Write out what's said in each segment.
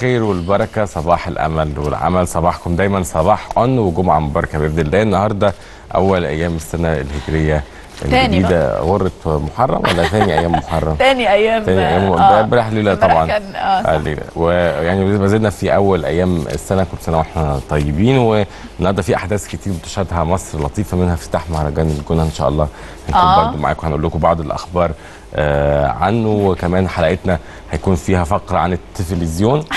الخير والبركة صباح الأمل والعمل. صباحكم دايما صباح أن وجمعة مباركة بإذن الله. النهاردة أول أيام السنة الهجرية الجديدة. غرة محرم ولا ثاني أيام محرم؟ تاني أيام. تاني أيام. آه. امبارح ليلة طبعا. كان آه آه، ليلة ويعني ما زلنا في أول أيام السنة كل سنة وإحنا طيبين والنهاردة في أحداث كتير بتشهدها مصر لطيفة منها افتتاح مهرجان الجونة إن شاء الله. هنكون آه. برضو معاكم هنقول لكم بعض الأخبار آه عنه. وكمان حلقتنا هيكون فيها فقرة عن التلفزيون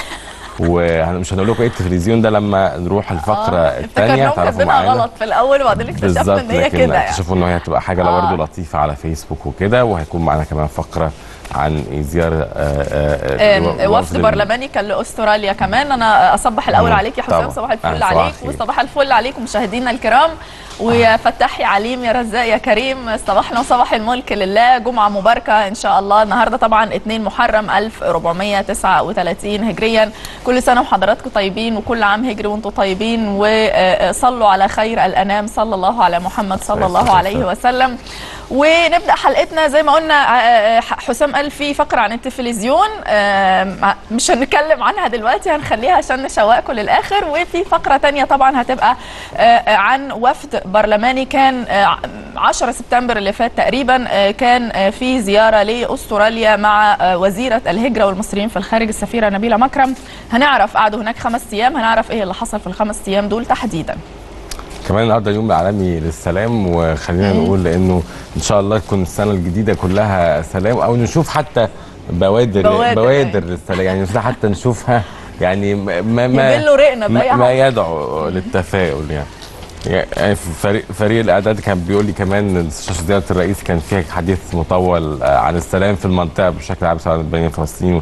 ومش هنقول لكم إيه التلفزيون ده لما نروح الفقرة آه. الثانية تعرفوا معانا غلط في الأول وبعدين اكتشفنا إن هي كده يعني اكتشفوا إن هي هتبقى حاجة آه. برضه لطيفة على فيسبوك وكده وهيكون معانا كمان فقرة عن زيارة آه، آه، وفد برلماني كان لأستراليا كمان أنا أصبح الأول. عليك يا حسام. صباح الفل عليك. وصباح الفل عليكم مشاهدينا الكرام ويا فتاح يا عليم يا رزاق يا كريم صباحنا وصباح الملك لله. جمعة مباركة إن شاء الله. النهارده طبعا 2 محرم 1439 هجريا. كل سنة وحضراتكم طيبين وكل عام هجري وأنتم طيبين. وصلوا على خير الأنام. صلى الله على محمد صلى الله عليه وسلم. ونبدأ حلقتنا زي ما قلنا آه، آه، حسام قال في فقرة عن التلفزيون. مش هنتكلم عنها دلوقتي هنخليها عشان نشوقكم للآخر. وفي فقرة تانية طبعا هتبقى آه، عن وفد برلماني كان آه، 10 سبتمبر اللي فات تقريبا آه، كان آه، في زيارة لأستراليا مع آه، وزيرة الهجرة والمصريين في الخارج السفيرة نبيلة مكرم. هنعرف قعدوا هناك خمس أيام هنعرف إيه اللي حصل في الخمس أيام دول تحديدا. كمان النهارده يوم العالمي للسلام وخلينا نقول لأنه إن شاء الله تكون السنة الجديدة كلها سلام أو نشوف حتى بوادر بوادر، بوادر للسلام. يعني حتى نشوفها يعني ما ما ما. يدعو للتفاؤل يعني. يعني فريق فريق الأعداد كان بيقول لي كمان شاشه زياره الرئيس كان فيها حديث مطول آه، عن السلام في المنطقة بشكل عام سواء بين فلسطين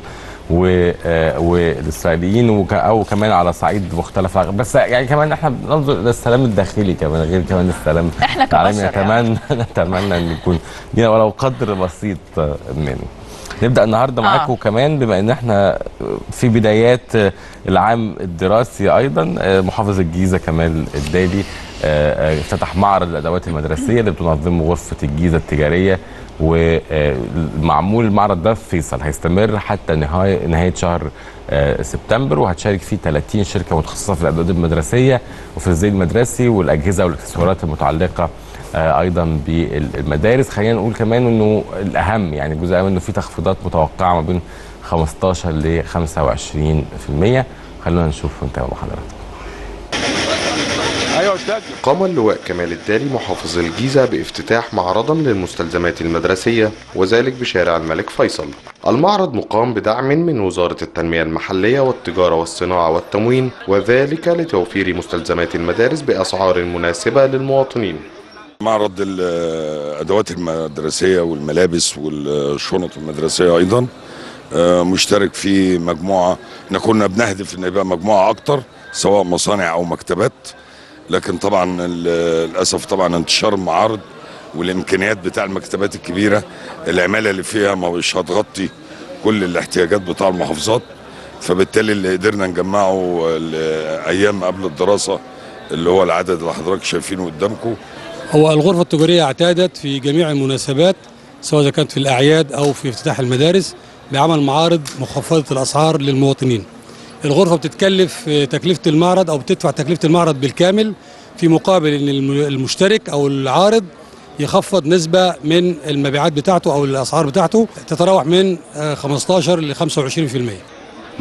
و- آه، والإسرائيليين أو كمان على صعيد مختلف بس يعني كمان إحنا بننظر إلى السلام الداخلي كمان غير كمان السلام العالمي. كبشر يعني. نتمنى نتمنى إن يكون لينا ولو قدر بسيط منه. نبدأ النهارده آه. معاكم كمان بما إن إحنا في بدايات العام الدراسي أيضا محافظ الجيزة كمال الدالي آه، آه، افتتح معرض الادوات المدرسية اللي بتنظمه غرفة الجيزة التجارية ومعمول المعرض ده في فيصل هيستمر حتى نهايه نهاية شهر آه، سبتمبر وهتشارك فيه 30 شركة متخصصة في الأدوات المدرسية وفي الزي المدرسي والأجهزة والإكسسوارات المتعلقة آه، أيضا بالمدارس. خلينا نقول كمان إنه الأهم يعني الجزء الأهم إنه في تخفيضات متوقعة ما بين 15 ل 25% خلونا نشوف ونتابع مع حضراتكم قام اللواء كمال الدالي محافظ الجيزة بافتتاح معرضا للمستلزمات المدرسية وذلك بشارع الملك فيصل. المعرض مقام بدعم من وزارة التنمية المحلية والتجارة والصناعة والتموين وذلك لتوفير مستلزمات المدارس بأسعار مناسبة للمواطنين. معرض الادوات المدرسية والملابس والشنط المدرسية أيضا. آه، مشترك فيه مجموعة إحنا كنا بنهدف إن يبقى مجموعة أكتر سواء مصانع أو مكتبات. لكن طبعا للأسف طبعا انتشار المعارض والإمكانيات بتاع المكتبات الكبيرة العمالة اللي فيها مش هتغطي كل الاحتياجات بتاع المحافظات. فبالتالي اللي قدرنا نجمعه أيام قبل الدراسة اللي هو العدد اللي حضرتك شايفينه قدامكم هو الغرفة التجارية اعتادت في جميع المناسبات سواء كانت في الأعياد أو في افتتاح المدارس بعمل معارض مخفضة الأسعار للمواطنين. الغرفة بتتكلف تكلفة المعرض أو بتدفع تكلفة المعرض بالكامل في مقابل الم- المشترك أو العارض يخفض نسبة من المبيعات بتاعته أو الأسعار بتاعته تتراوح من آه، 15 ل 25%.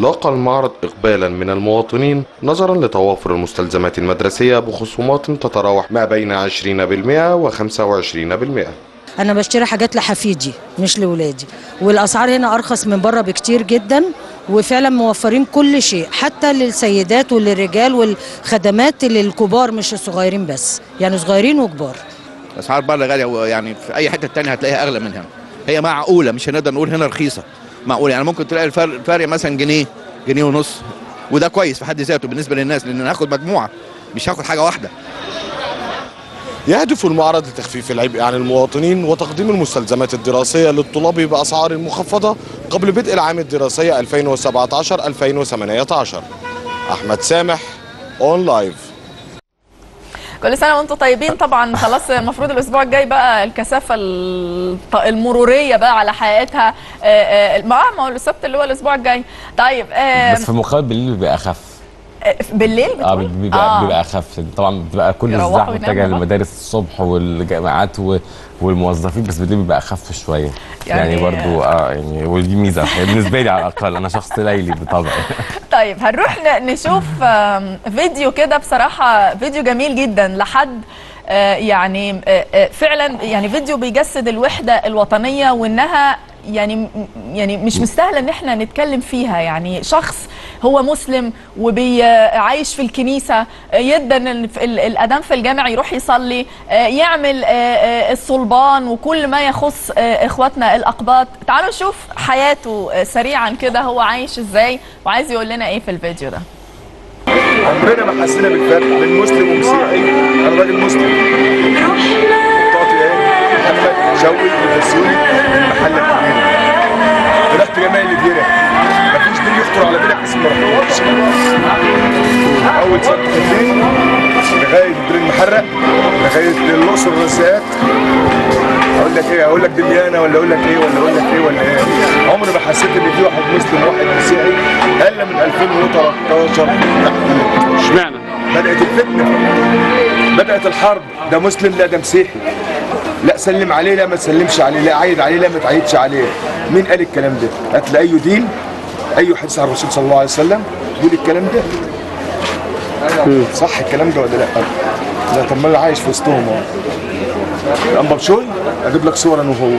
لاقى المعرض إقبالا من المواطنين نظرا لتوافر المستلزمات المدرسية بخصومات تتراوح ما بين 20% و 25% أنا بشتري حاجات لحفيدي مش لاولادي والأسعار هنا أرخص من بره بكتير جدا وفعلا موفرين كل شيء حتى للسيدات وللرجال والخدمات للكبار مش الصغيرين بس يعني صغيرين وكبار. أسعار بره غالية يعني في أي حتة تانية هتلاقيها أغلى من هنا هي معقولة مش هنقدر نقول هنا رخيصة. معقوله يعني ممكن تلاقي الفرق الفرق مثلا جنيه جنيه ونص. وده كويس في حد ذاته بالنسبة للناس لأن هاخد مجموعة مش هاخد حاجة واحدة. يهدف المعرض لتخفيف العبء عن المواطنين وتقديم المستلزمات الدراسية للطلاب بأسعار مخفضة قبل بدء العام الدراسي 2017-2018 أحمد سامح أون لايف كل سنة وأنتم طيبين طبعا خلاص المفروض الأسبوع الجاي بقى الكثافة المرورية بقى على حقيقتها آه، آه، ما ما هو السبت اللي هو الأسبوع الجاي طيب آه، بس في المقابل بالليل بيبقى أخف آه، بالليل آه؟ بيبقى آه. بيبقى أخف طبعا بتبقى كل الزحمة متجهه. للمدارس الصبح والجامعات و- والموظفين بس بالليل بيبقى أخف شوية. يعني- يعني, برضو آه يعني ودي ميزة. بالنسبة لي على الأقل أنا شخص ليلي بطبعي. طيب هنروح نشوف فيديو كده بصراحة فيديو جميل جدا لحد آه، يعني آه، آه، فعلا يعني فيديو بيجسد الوحدة الوطنية وإنها يعني يعني مش مستاهله إن إحنا نتكلم فيها. يعني شخص هو مسلم وعايش في الكنيسة يدن ال- ال- الأذان في الجامع يروح يصلي آه، يعمل آه، آه، الصلبان وكل ما يخص إخواتنا الأقباط. تعالوا نشوف حياته سريعا كده هو عايش إزاي وعايز يقول لنا إيه في الفيديو ده. عمرنا ما حسينا بالفرق بين مسلم ومسيحي أنا راجل مسلم. إيه؟ محمد شوقي البسيوني المحل الكبير رحت جميع الديره يخطر على بالك اسم رحتوش أول في الدين لغاية دير المحرق لغاية الأقصر والرزاقات أقول لك إيه؟ أقول لك دميانة ولا أقول لك إيه؟ ولا أقول لك إيه؟ ولا إيه؟ عمري ما حسيت إن في واحد مسلم وواحد مسيحي الا من 2013 تحديدا إشمعنى؟ بدأت الفتنة بدأت الحرب. ده مسلم لا ده مسيحي. لا سلم عليه لا ما تسلمش عليه لا عايد عليه لا ما تعيدش عليه. مين قال الكلام ده؟ هتلاقي اي دين اي حديث عن الرسول صلى الله عليه وسلم. يقول الكلام ده. صح الكلام ده ولا لا؟ لا طب ما أنا عايش في وسطهم اهو الانبا بشوي أجيب لك صور أنا وهو.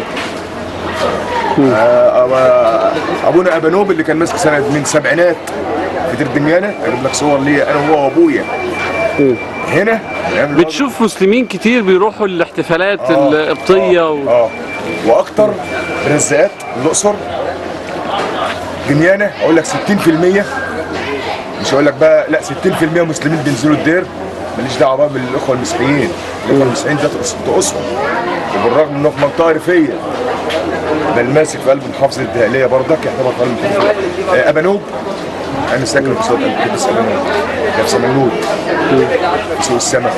آه، آه، أبونا ابانوب اللي كان ماسك سنه من سبعينات في دير دميانه أجيب لك صور ليا أنا وهو وأبويا. هنا بتشوف مسلمين كتير بيروحوا الاحتفالات آه. القبطية و... آه. وأكتر رزقات الأقصر دميانة. أقول لك 60% مش هقول لك بقى لا 60% مسلمين بينزلوا الدير. ماليش دعوة بقى بالإخوة المسيحيين. الإخوة المسيحيين ده طقوسهم وبالرغم انه في منطقه ريفيه ده الماسك في قلب محافظة الدهلية برضك يعتبر قلب محافظه آه، أبانوب. أنا ساكن في سوق القدس أبانوب. ده في سمنود في سوق السمك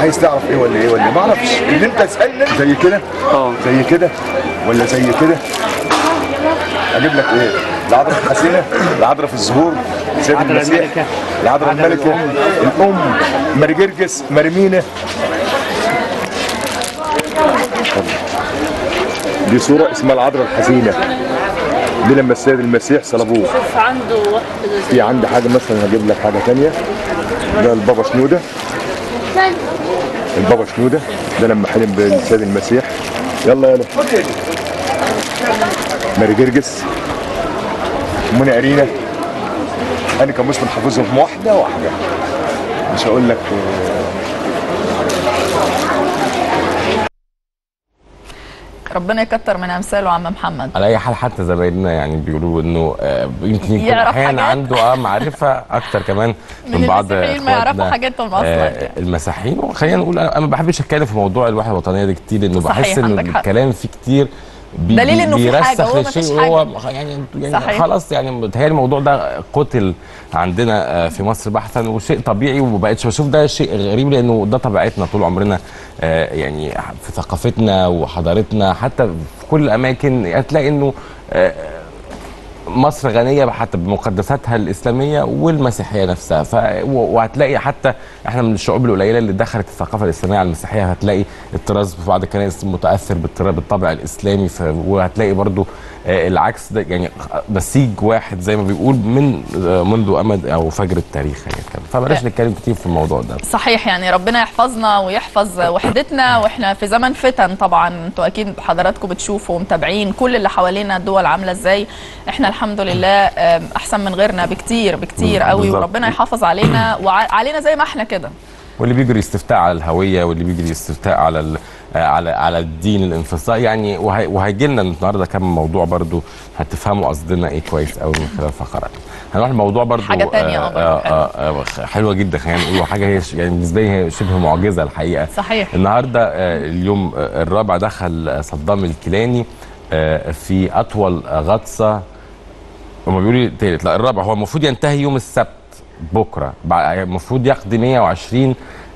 عايز تعرف إيه ولا إيه ولا إيه؟ ما أعرفش. اللي أنت تسألني. زي كده؟ آه. زي كده؟ ولا زي كده؟ أجيب لك إيه؟ العذراء الحسينه العذراء في الزهور سيد المسيح العذراء الملكة الأم. ماري جرجس مرمينه دي صورة اسمها العذراء الحزينه دي لما السيد المسيح صلبوه. شوف عنده واحدة في عندي حاجة مثلا هجيب لك حاجة تانية. ده البابا شنودة. البابا شنودة. ده لما حلم بالسيد المسيح. يلا يلا ماري جرجس منى ارينا أنا كمسلم حافظهم واحدة واحدة مش هقول لك ربنا يكتر من أمثاله عم محمد على أي حال حتى زمايلنا يعني بيقولوا إنه آه، يمكن يكون أحيانا. عنده آه معرفة أكتر كمان من من بعض المسيحيين ما يعرفوا حاجاتهم أصلاً آه، يعني. المسيحيين وخلينا نقول أنا أنا ما بحبش أتكلم في موضوع الوحدة الوطنية ده كتير لأنه صحيح، بحس انه. الكلام فيه كتير بي دليل إنه في بيرسخ هو مفيش للشيء حاجة. وهو يعني, يعني صحيح. خلاص يعني متهيألي الموضوع ده قتل عندنا آه، في مصر بحثا وشيء طبيعي وما بقتش بشوف ده شيء غريب لأنه ده طبيعتنا طول عمرنا آه، يعني في ثقافتنا وحضارتنا حتى في كل الأماكن هتلاقي إنه آه، مصر غنية حتى بمقدساتها الإسلامية والمسيحية نفسها. ف... وهتلاقي حتى إحنا من الشعوب القليلة اللي دخلت الثقافة الإسلامية على المسيحية هتلاقي الطراز في بعض الكنائس متأثر بالطابع الإسلامي. ف... وهتلاقي برضو آه، العكس ده يعني نسيج واحد زي ما بيقول من آه، منذ أمد أو فجر التاريخ يعني. فبلاش نتكلم كتير في الموضوع ده. صحيح يعني ربنا يحفظنا ويحفظ وحدتنا وإحنا في زمن فتن طبعا. أنتوا أكيد حضراتكم بتشوفوا ومتابعين كل اللي حوالينا الدول عاملة إزاي. إحنا الحمد لله آم، أحسن من غيرنا بكتير بكتير قوي. وربنا يحافظ علينا وعلينا زي ما إحنا كده. واللي بيجري استفتاء على الهوية واللي بيجري استفتاء على ال- آه، على على الدين الانفصال يعني وهي- وهيجي لنا النهارده كم موضوع برضو هتفهموا قصدنا إيه كويس قوي من خلال فقرات هنروح لموضوع برضو حاجة تانية آه برضو آه آه آه حلوة جدا خلينا نقول وحاجه هي يعني بالنسبة لي هي شبه معجزة الحقيقة. صحيح. النهارده آه، اليوم آه، الرابع دخل آه، صدام الكيلاني آه، في أطول آه، غطسة هم بيقولوا لي لا الرابع هو المفروض ينتهي يوم السبت بكرة. المفروض يقضي 120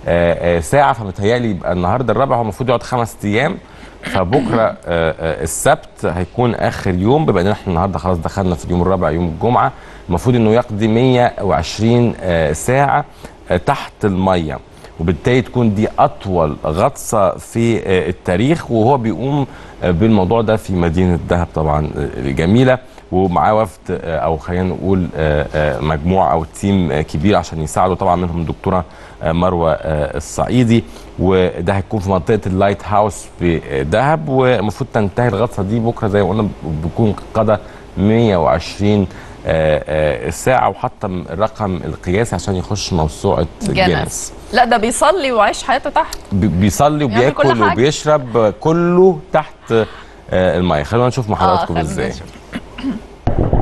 آه، آه، ساعة فمتهيألي يبقى النهارده الرابع هو المفروض يقعد خمس أيام. فبكرة آه، السبت هيكون آخر يوم بما ان إحنا النهارده خلاص دخلنا في اليوم الرابع يوم الجمعة. المفروض إنه يقضي 120 آه، ساعة تحت المية. وبالتالي تكون دي أطول غطسة في التاريخ. وهو بيقوم بالموضوع ده في مدينة دهب طبعا الجميله ومعاه وفد آه، أو خلينا نقول آه، آه، مجموعة أو team كبير عشان يساعدوا طبعا منهم الدكتوره مروة الصعيدي. وده هيكون في منطقة ال Lighthouse في دهب والمفروض تنتهي الغطسة دي بكرة زي ما قلنا بيكون قضى 120 آه، آه، ساعة وحطم الرقم القياسي عشان يخش موسوعة جنس. جينيس لا ده بيصلي وعايش حياته تحت. بي- بيصلي كل وبياكل حاجة. وبيشرب كله تحت المية. خلونا نشوف مع آه، حضراتكم إزاي. Mm-hmm.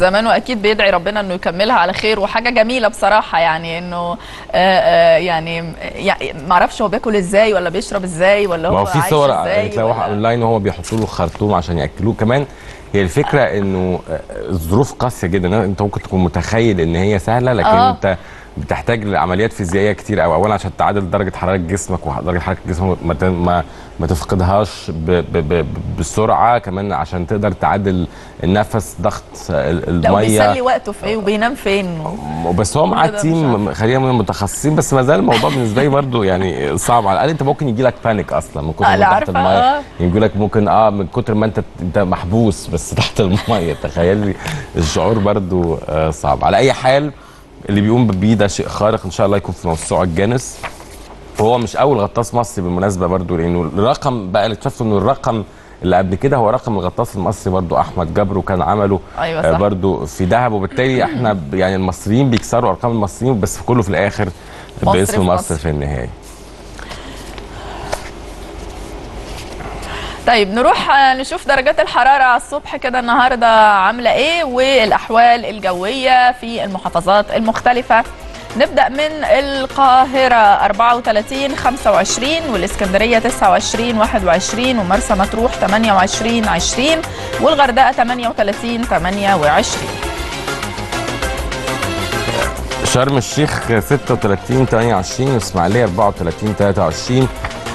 نشوف. يعني زمانه أكيد بيدعي ربنا إنه يكملها على خير وحاجة جميلة بصراحة يعني إنه آه، آه، يعني يعني ما أعرفش هو بياكل إزاي ولا بيشرب إزاي ولا هو في صور ولا- أونلاين وهو بيحطوا له خرطوم عشان يأكلوه كمان هي الفكرة إنه آه، الظروف قاسية جدا أنت ممكن تكون متخيل إن هي سهلة لكن آه. أنت بتحتاج لعمليات فيزيائية كتير قوي اولا عشان تعادل درجة حرارة جسمك ودرجة حرارة جسمك ما ما, تفقدهاش بسرعة كمان عشان تقدر تعادل النفس ضغط المية. وبيسلي وقته في إيه وبينام فين؟ بس هو معاه team خلينا من المتخصصين بس ما زال الموضوع بالنسبة لي برضه يعني صعب. على الأقل انت ممكن يجي لك panic أصلا من كتر آه، ما تحت المية. آه. يجي لك ممكن آه من كتر ما انت انت محبوس بس تحت المية. تخيلي الشعور برضه آه صعب. على أي حال اللي بيقوم بيه ده شيء خارق إن شاء الله يكون في موسوعة جينيس وهو مش أول غطاس مصري بالمناسبة برضو لأنه الرقم بقى اللي اكتشفته إنه الرقم اللي قبل كده هو رقم الغطاس المصري برضو أحمد جبر وكان عمله أيوة آه، صح. برضو في دهب وبالتالي إحنا يعني المصريين بيكسروا أرقام المصريين بس كله في الآخر مصر باسم في مصر مصر. في النهايه طيب نروح آه، نشوف درجات الحرارة على الصبح كده النهاردة عاملة إيه والأحوال الجوية في المحافظات المختلفة نبدأ من القاهرة. 34 25 والإسكندرية 29 21 ومرسى مطروح 28 20 والغردقة 38 28 شرم الشيخ 36 28 إسماعيلية 34 23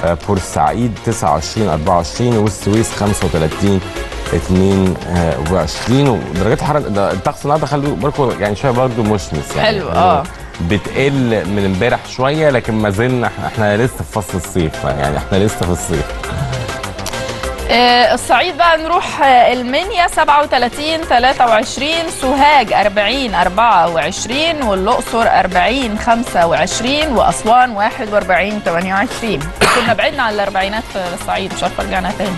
آه، بورسعيد 29 24 والسويس 35 22 ودرجات الحرارة الطقس النهارده خلوا بالكم يعني شوية برضه مشمس يعني. حلو، آه. بتقل من امبارح شوية لكن ما زلنا إحنا لسه في فصل الصيف يعني إحنا لسه في الصيف. آه، الصعيد بقى نروح المنيا 37 23 سوهاج 40 24 والأقصر 40 25 وأسوان 41 28 كنا بعدنا عن الأربعينات في الصعيد مش عارفة رجعنا تاني.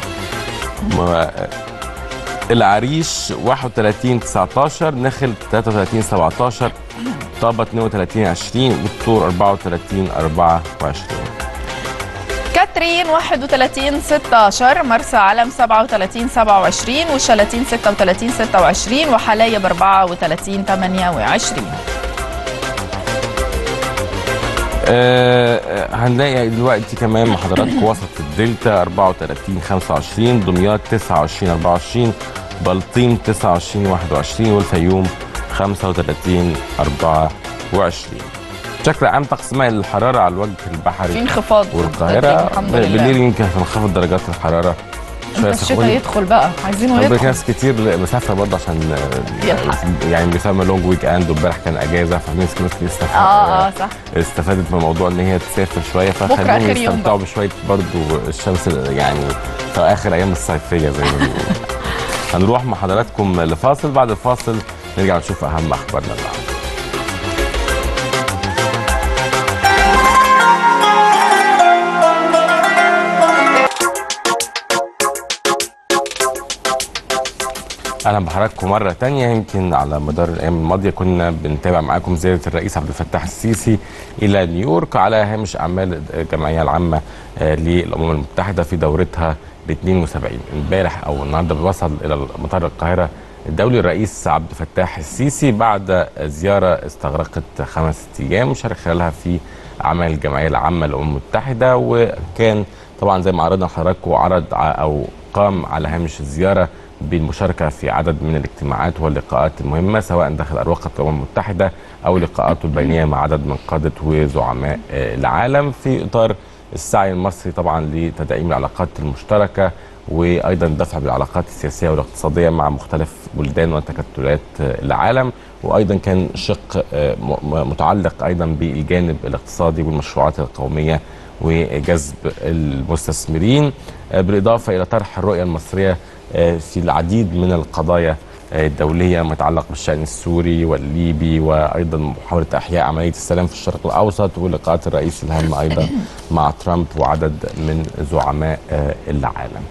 العريش 31 19 نخل 33 17 طابة 32 20 والطور 34 24 كاترين 31 16 مرسى علم 37 27 وشلاتين 36 26 وحلايب 34 28 آه، آه، هنلاقي دلوقتي كمان مع حضراتكم وسط الدلتا 34 25 دمياط 29 24 بلطيم 29 21 والفيوم 35 24 بشكل عام طقس مائل للحراره على الوجه البحري في انخفاض والقاهرة بالليل يمكن هتنخفض درجات الحرارة. شوية الشتاء. يدخل بقى عايزينه يدخل ناس كتير مسافرة برضه عشان يلحق. يعني بيسمى long weekend وامبارح كان أجازة فناس ناس كتير استفادت آه آه صح. استفادت من الموضوع إن هي تسافر شوية فخليهم يوم يستمتعوا بشوية برضه الشمس يعني في آخر أيام الصيفية زي ما بيقولوا. هنروح مع حضراتكم لفاصل بعد الفاصل نرجع نشوف أهم أخبارنا النهارده. أهلا بحضراتكم مرة تانية يمكن على مدار الأيام الماضية كنا بنتابع معاكم زيارة الرئيس عبد الفتاح السيسي إلى نيويورك على هامش أعمال الجمعية العامة آه، للأمم المتحدة في دورتها ال 72 امبارح أو النهارده بيوصل إلى مطار القاهرة الدولي الرئيس عبد الفتاح السيسي بعد زيارة استغرقت خمس أيام شارك خلالها في أعمال الجمعية العامة للأمم المتحدة وكان طبعا زي ما عرضنا لحضراتكم عرض أو قام على هامش الزيارة بالمشاركة في عدد من الاجتماعات واللقاءات المهمة سواء داخل اروقه الأمم المتحدة أو لقاءاته البينيه مع عدد من قادة وزعماء العالم في إطار السعي المصري طبعا لتدعيم العلاقات المشتركة وأيضا الدفع بالعلاقات السياسية والاقتصادية مع مختلف بلدان وتكتلات العالم. وأيضا كان شق آه، متعلق أيضا بالجانب الاقتصادي والمشروعات القومية وجذب المستثمرين. آه، بالإضافة إلى طرح الرؤية المصرية آه، في العديد من القضايا الدولية متعلق بالشأن السوري والليبي وأيضا محاولة إحياء عملية السلام في الشرق الأوسط ولقاءات الرئيس الهامه أيضا مع ترامب وعدد من زعماء العالم.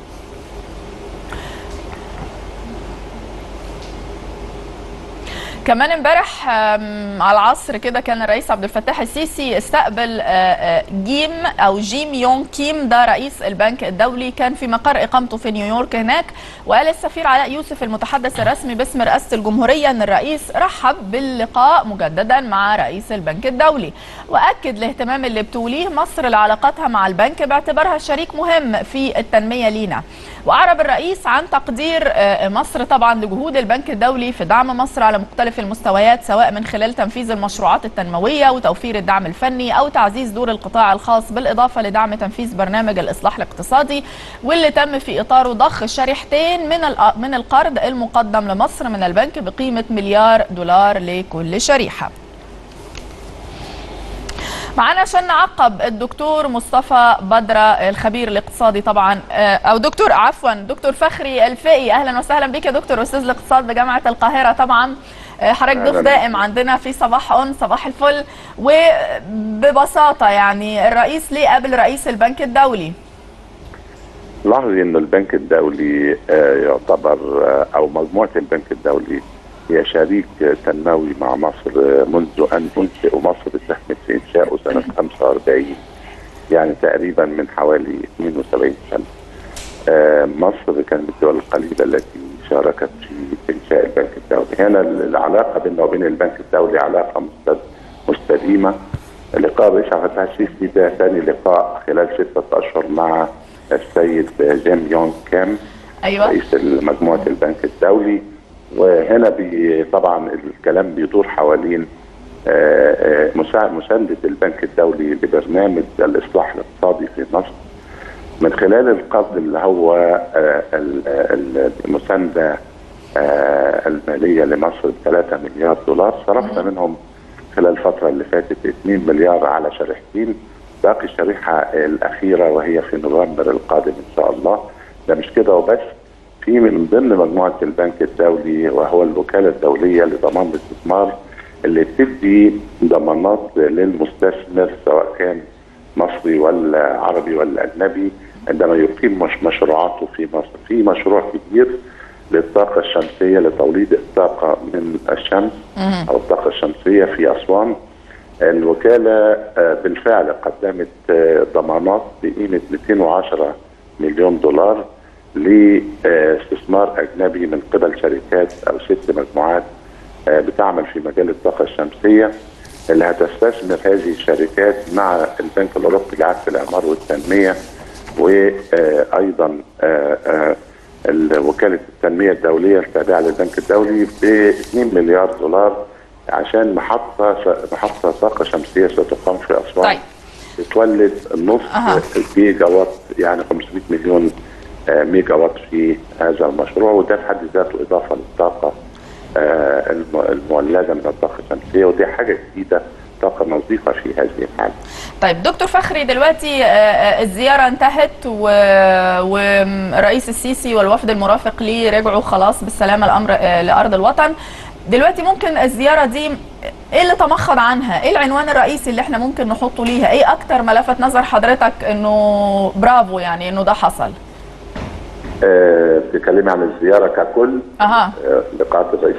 كمان امبارح على العصر كده كان الرئيس عبد الفتاح السيسي استقبل آه، آه، جيم أو جيم يونغ كيم ده رئيس البنك الدولي كان في مقر إقامته في نيويورك هناك. وقال السفير علاء يوسف المتحدث الرسمي باسم رئاسة الجمهورية أن الرئيس رحب باللقاء مجددا مع رئيس البنك الدولي. وأكد الاهتمام اللي بتوليه مصر لعلاقاتها مع البنك باعتبارها شريك مهم في التنمية لينا. وأعرب الرئيس عن تقدير آه، مصر طبعا لجهود البنك الدولي في دعم مصر على مختلف المستويات سواء من خلال تنفيذ المشروعات التنموية وتوفير الدعم الفني أو تعزيز دور القطاع الخاص بالإضافة لدعم تنفيذ برنامج الإصلاح الاقتصادي واللي تم في اطاره ضخ شريحتين من من القرض المقدم لمصر من البنك بقيمة مليار دولار لكل شريحة. معانا عشان نعقب الدكتور مصطفى بدرة الخبير الاقتصادي طبعا آه، أو دكتور عفوا دكتور فخري الفقي أهلا وسهلا بك يا دكتور أستاذ الاقتصاد بجامعة القاهرة طبعا حضرتك ضيف. دائم عندنا في صباح أون صباح الفل وببساطة يعني الرئيس ليه قبل رئيس البنك الدولي لاحظي انه البنك الدولي آه، يعتبر آه، أو مجموعة البنك الدولي هي شريك آه، تنموي مع مصر آه، منذ أن أنشئ مصر ساهمت في انشائه سنه 45 يعني تقريبا من حوالي 72 سنة. آه، مصر كانت من الدول القليلة التي شاركت في إنشاء البنك الدولي، هنا العلاقة بيننا وبين البنك الدولي علاقة مست- مستديمة. لقاء الرئيس عبد السيسي ده ثاني لقاء خلال ستة أشهر مع السيد جيم يونغ كام أيوه. رئيس مجموعة البنك الدولي. وهنا بي طبعا الكلام بيدور حوالين آه، آه، مسا- مساندة البنك الدولي لبرنامج الإصلاح الاقتصادي في مصر. من خلال القرض اللي هو آه، ال- ال- المساندة آه، المالية لمصر ب 3 مليار دولار صرفنا منهم خلال الفترة اللي فاتت 2 مليار على شريحتين باقي الشريحة الأخيرة وهي في نوفمبر القادم إن شاء الله. ده مش كده وبس. في من ضمن مجموعة البنك الدولي وهو الوكالة الدولية لضمان الاستثمار اللي بتدي ضمانات للمستثمر سواء كان مصري ولا عربي ولا أجنبي. عندما يقيم مش مشروعاته في مصر. في مشروع كبير للطاقة الشمسية لتوليد الطاقة من الشمس أو الطاقة الشمسية في أسوان. الوكالة آه، بالفعل قدمت آه، ضمانات بقيمة 210 مليون دولار لاستثمار أجنبي من قبل شركات أو ست مجموعات آه، بتعمل في مجال الطاقة الشمسية اللي هتستثمر هذه الشركات مع البنك الأوروبي للعقد الإعمار والتنمية وأيضا وكاله التنمية الدولية التابعه للبنك الدولي ب 2 مليار دولار عشان محطة محطة طاقة شمسية ستقام في أسوان طيب. بتولد نص. جيجا وات يعني 500 مليون آه، ميجا وات في هذا المشروع وده في حد ذاته إضافة للطاقة آه، الم- المولدة من الطاقة الشمسية ودي حاجة جديدة طاقه نظيفه في هذه الحالة. طيب دكتور فخري دلوقتي آه، آه، الزيارة انتهت و- والرئيس السيسي والوفد المرافق ليه رجعوا خلاص بالسلامة الأمر آه، لأرض الوطن دلوقتي ممكن الزيارة دي إيه اللي تمخض عنها؟ إيه العنوان الرئيسي اللي إحنا ممكن نحطه ليها؟ إيه أكتر ما لفت نظر حضرتك إنه برافو يعني إنه ده حصل؟ بتتكلمي عن الزيارة ككل أها لقاءات الرئيس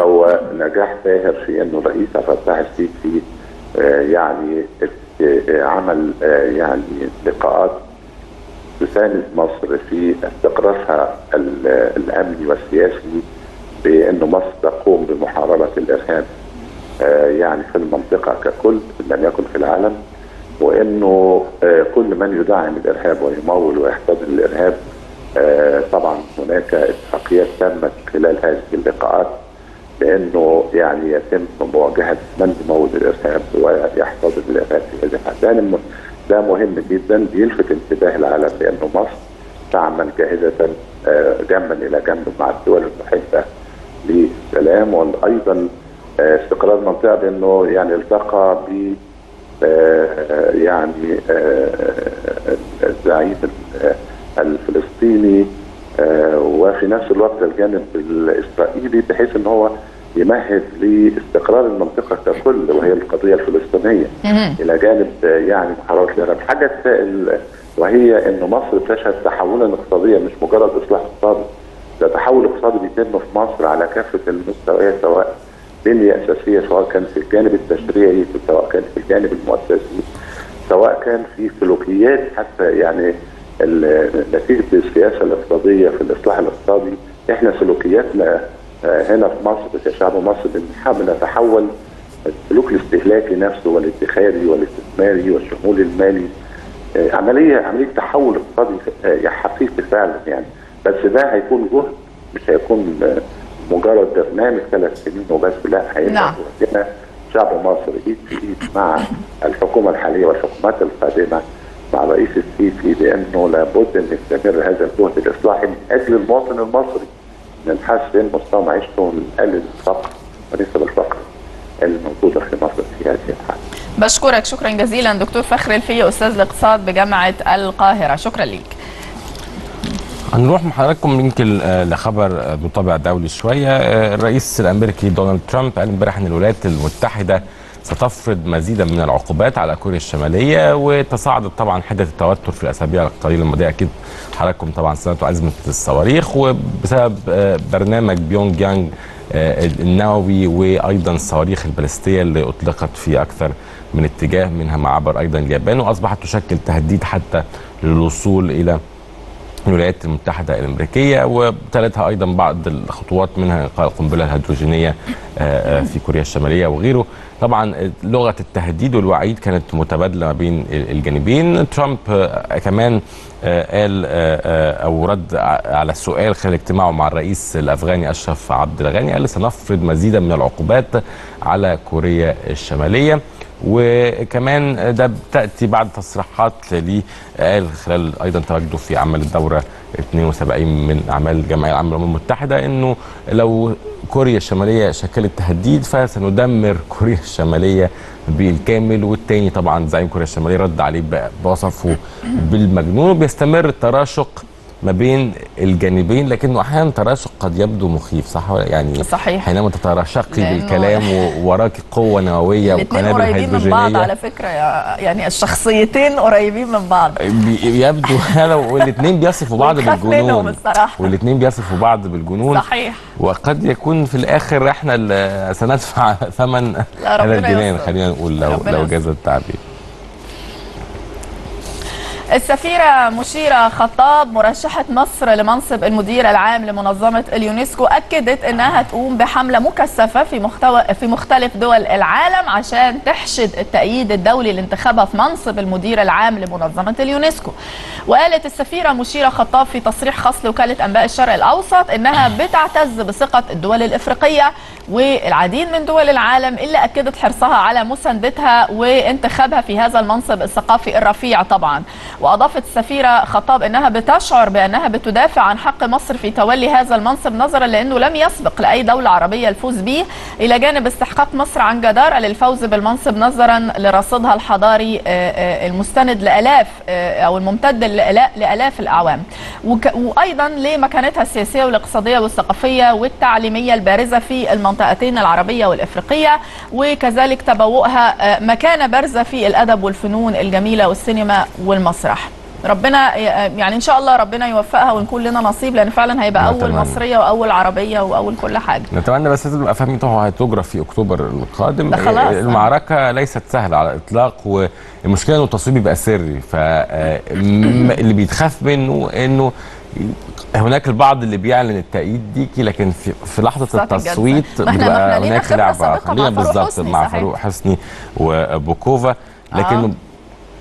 هو نجاح باهر في أنه الرئيس عبد الفتاح السيسي آه، يعني عمل آه، يعني لقاءات تساند مصر في استقرارها ال- الأمني والسياسي بأنه مصر تقوم بمحاربة الإرهاب آه، يعني في المنطقة ككل لم يكن في العالم وأنه كل من يدعم الإرهاب ويمول ويحتضن الإرهاب طبعا هناك اتفاقيات تمت خلال هذه اللقاءات. بانه يعني يتم مواجهة من يمول الإرهاب ويحتضن الإرهاب في هذه الحاله ده مهم جدا بيلفت انتباه العالم بأنه مصر تعمل جاهزة آه، جنبا إلى جنب مع الدول المحبة للسلام. وأيضا آه، استقرار المنطقة بأنه يعني التقى ب آه، يعني الزعيم ال- الفلسطيني وفي نفس الوقت الجانب الإسرائيلي بحيث إن هو يمهد لاستقرار المنطقة ككل وهي القضية الفلسطينية. إلى جانب آه، يعني محاربه الإرهاب. حاجة ال- وهي إن مصر تشهد تحولا اقتصاديا مش مجرد إصلاح اقتصادي. ده تحول اقتصادي بيتم في مصر على كافة المستويات سواء بنيه اساسيه سواء كان في الجانب التشريعي سواء كان في الجانب المؤسسي سواء كان في سلوكيات حتى يعني نتيجة السياسة الاقتصادية في الإصلاح الاقتصادي إحنا سلوكياتنا آه، هنا في مصر كشعب مصر بنحاول نتحول السلوك الاستهلاكي نفسه والادخاري والاستثماري والشمول المالي. آه، عملية عملية تحول اقتصادي آه، حقيقي فعلا يعني. بس ده هيكون جهد مش هيكون مجرد برنامج ثلاث سنين وبس لا هيبقى نعم. شعب مصر ايد في ايد مع الحكومة الحالية والحكومات القادمة. مع الرئيس السيسي بأنه لابد أن يستمر هذا الجهد الإصلاحي من أجل المواطن المصري نحسن مستوى معيشته ونقلل الفقر ونسب الفقر الموجوده في مصر في هذه الحالة. بشكرك شكرا جزيلا دكتور فخري الفي أستاذ الاقتصاد بجامعة القاهرة. شكرا ليك. هنروح مع حضراتكم يمكن آه، لخبر آه، بطابع دولي شوية. آه، الرئيس الأمريكي دونالد ترامب قال امبارح إن الولايات المتحدة ستفرض مزيدا من العقوبات على كوريا الشمالية وتصاعدت طبعا حده التوتر في الأسابيع القليلة الماضية. أكيد حضراتكم طبعا سمعتوا أزمة الصواريخ وبسبب آه، برنامج بيونج يانج آه، النووي وأيضا الصواريخ البالستية اللي أطلقت في أكثر من اتجاه منها ما عبر أيضا اليابان وأصبحت تشكل تهديد حتى للوصول إلى الولايات المتحدة الأمريكية. وابتلتها أيضا بعض الخطوات منها إلقاء القنبلة الهيدروجينية آه، في كوريا الشمالية وغيره. طبعا لغة التهديد والوعيد كانت متبادلة ما بين الجانبين. ترامب آه، كمان آه، قال آه، أو رد على السؤال خلال اجتماعه مع الرئيس الأفغاني أشرف عبد الغني قال سنفرض مزيدا من العقوبات على كوريا الشمالية. وكمان ده بتاتي بعد تصريحات ليه قال خلال أيضا تواجده في عمل الدورة 72 من أعمال الجمعيه العامه للأمم المتحدة إنه لو كوريا الشمالية شكلت تهديد فسندمر كوريا الشمالية بالكامل. والتاني طبعا زعيم كوريا الشمالية رد عليه بوصفه بالمجنون وبيستمر التراشق ما بين الجانبين لكنه أحيانا تراشق قد يبدو مخيف صح يعني صحيح. حينما تتراشقي بالكلام ووراك قوة نووية الاثنين وقنابل قريبين من بعض على فكرة يا- يعني الشخصيتين قريبين من بعض يبدو هذا والاثنين بيصفوا بعض بالجنون. والاثنين بيصفوا بعض بالجنون صحيح وقد يكون في الآخر إحنا اللي سندفع ثمن هذا الجنان. خلينا نقول لو لو. جاز التعبير السفيرة مشيرة خطاب مرشحة مصر لمنصب المدير العام لمنظمة اليونسكو أكدت أنها تقوم بحملة مكثفة في في مختلف دول العالم عشان تحشد التأييد الدولي لانتخابها في منصب المدير العام لمنظمة اليونسكو. وقالت السفيرة مشيرة خطاب في تصريح خاص لوكالة أنباء الشرق الأوسط أنها بتعتز بثقة الدول الإفريقية والعديد من دول العالم اللي أكدت حرصها على مساندتها وانتخابها في هذا المنصب الثقافي الرفيع طبعا. وأضافت السفيره خطاب إنها بتشعر بأنها بتدافع عن حق مصر في تولي هذا المنصب نظرا لأنه لم يسبق لأي دولة عربية الفوز به. إلى جانب استحقاق مصر عن جداره للفوز بالمنصب نظرا لرصيدها الحضاري آه، آه، المستند لآلاف آه، أو الممتد الأعوام. وك- وأيضا لمكانتها السياسية والاقتصادية والثقافية والتعليمية البارزة في المنطقتين العربية والإفريقية. وكذلك تبوؤها مكانة بارزة في الأدب والفنون الجميلة والسينما والمسرح ربنا يعني إن شاء الله ربنا يوفقها ونكون لنا نصيب لأن فعلا هيبقى أول نتمنى. مصرية وأول عربية وأول كل حاجة نتمنى بس نبقى فاهمين طبعا هتجرى في أكتوبر القادم ده خلاص. المعركة ليست سهلة على الإطلاق والمشكلة إنه التصويت بيبقى سري فاللي بيتخاف منه إنه هناك البعض اللي بيعلن التأييد ليكي لكن في, في الجلسة. التصويت بيبقى هناك مع خلينا فاروق بالظبط حسني مع. فاروق حسني وبوكوفا لكنه آه.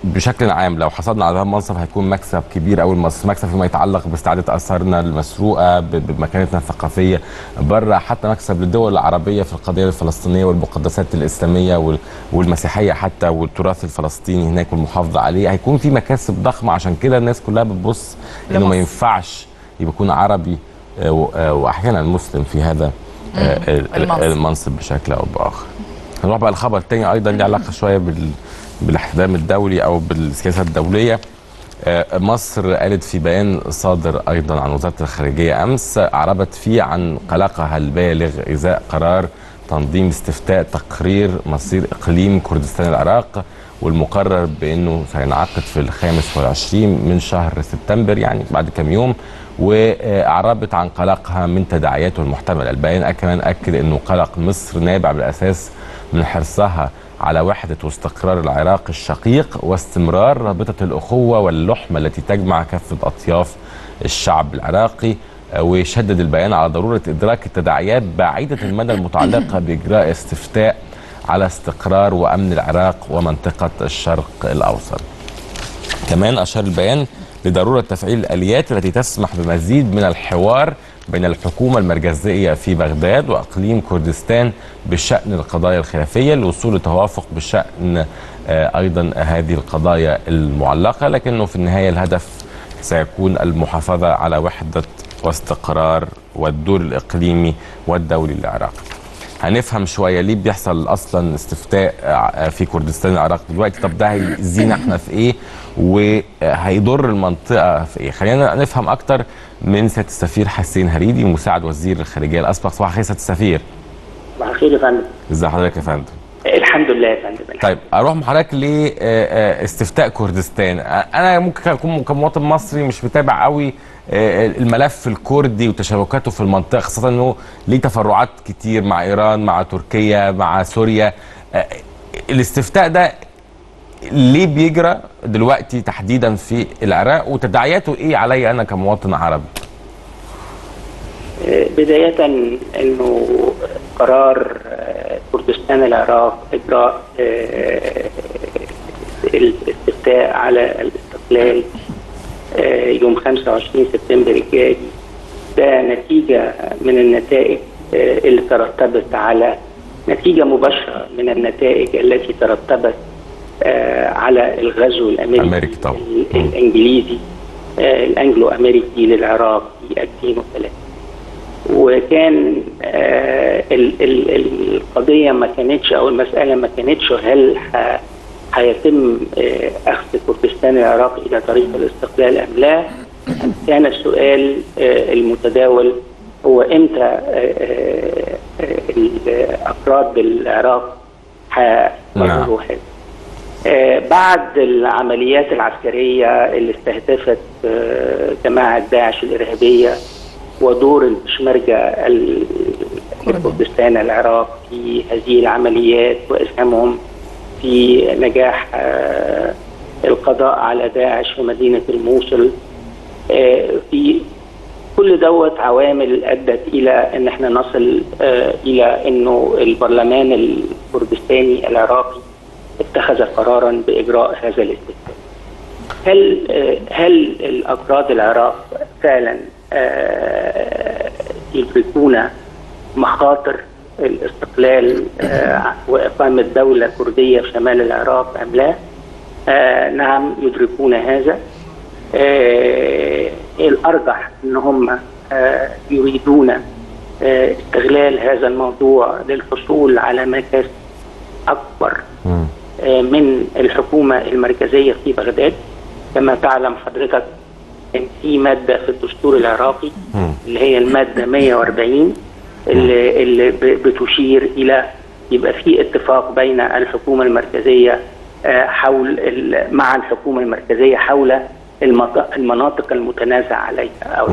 بشكل عام لو حصلنا على هذا المنصب هيكون مكسب كبير قوي لمصر مكسب فيما يتعلق باستعادة آثارنا المسروقة بمكانتنا الثقافية بره حتى مكسب للدول العربية في القضية الفلسطينية والمقدسات الإسلامية وال- والمسيحية حتى والتراث الفلسطيني هناك والمحافظة عليه. هيكون في مكاسب ضخمة. عشان كده الناس كلها بتبص إنه. ما ينفعش يكون عربي آه، آه، وأحيانا مسلم في هذا آه، ال- المنصب. بشكل أو بآخر. نروح بقى الخبر الثاني أيضا ليه علاقة شوية بال بالاحتدام الدولي أو بالسياسة الدولية آه، مصر قالت في بيان صادر أيضا عن وزارة الخارجية أمس أعربت فيه عن قلقها البالغ إزاء قرار تنظيم استفتاء تقرير مصير إقليم كردستان العراق والمقرر بأنه سينعقد في الخامس والعشرين من شهر سبتمبر يعني بعد كم يوم وأعربت عن قلقها من تداعياته المحتملة. البيان كمان أكد أنه قلق مصر نابع بالأساس من حرصها على وحدة واستقرار العراق الشقيق واستمرار رابطة الأخوة واللحمة التي تجمع كافة أطياف الشعب العراقي آه، وشدد البيان على ضرورة إدراك التداعيات بعيدة المدى المتعلقة بإجراء استفتاء على استقرار وأمن العراق ومنطقة الشرق الأوسط. كمان أشار البيان لضرورة تفعيل الآليات التي تسمح بمزيد من الحوار بين الحكومة المركزية في بغداد وأقليم كردستان بشأن القضايا الخلافية للوصول لتوافق بشأن آه، أيضا هذه القضايا المعلقة لكنه في النهاية الهدف سيكون المحافظة على وحدة واستقرار والدور الإقليمي والدولي للعراق. هنفهم شوية ليه بيحصل أصلا استفتاء آه، في كردستان العراق دلوقتي؟ طب ده هيزينا إحنا في إيه؟ وهيضر المنطقة في إيه؟ خلينا نفهم أكتر من سياده السفير حسين هريدي مساعد وزير الخارجية الأسبق. صباح الخير سياده السفير. صباح الخير يا فندم. ازي حضرتك يا فندم؟ الحمد لله يا فندم طيب أروح مع حضرتك لاستفتاء كردستان. أنا ممكن أكون كمواطن مصري مش متابع قوي آه، الملف الكردي وتشابكاته في المنطقة خاصة إنه ليه تفرعات كتير مع إيران مع تركيا مع سوريا. آه، الاستفتاء ده ليه بيجرى دلوقتي تحديدا في العراق؟ وتداعياته إيه عليا أنا كمواطن عربي؟ بداية إنه قرار كردستان العراق إجراء آه، الاستفتاء على الاستقلال آه، يوم 25 سبتمبر الجاري ده نتيجة من النتائج آه، اللي ترتبت على نتيجة مباشرة من النتائج التي ترتبت على الغزو الأمريكي أمريكي طبعا. الإنجليزي. آه، الأنجلو أمريكي للعراق في 2003 وكان آه، ال- ال- القضية ما كانتش أو المسألة ما كانتش هل هيتم آه، أخذ كردستان العراق إلى طريق الاستقلال أم لا؟ كان السؤال آه، المتداول هو إمتى آه، آه، آه، الأفراد بالعراق هيقرروا هذا آه، بعد العمليات العسكرية اللي استهدفت آه، جماعة داعش الإرهابية ودور البشمركة ال- لكردستان العراق في هذه العمليات وإسهامهم في نجاح آه، القضاء على داعش في مدينة الموصل. آه، في كل دوت عوامل أدت إلى إن إحنا نصل آه، إلى إنه البرلمان الكردستاني العراقي اتخذ قرارا بإجراء هذا الاستفتاء. هل هل الأفراد العراق فعلا آه، يدركون مخاطر الاستقلال آه، وإقامة دولة كردية في شمال العراق أم لا؟ آه، نعم يدركون هذا الأرجح ان هم يريدون استغلال هذا الموضوع للحصول على مكاسب أكبر من الحكومة المركزية في بغداد. كما تعلم حضرتك ان في مادة في الدستور العراقي اللي هي المادة 140 اللي, اللي بتشير إلى يبقى في اتفاق بين الحكومة المركزية آه، حول مع الحكومة المركزية حول المناطق المتنازع عليها. أو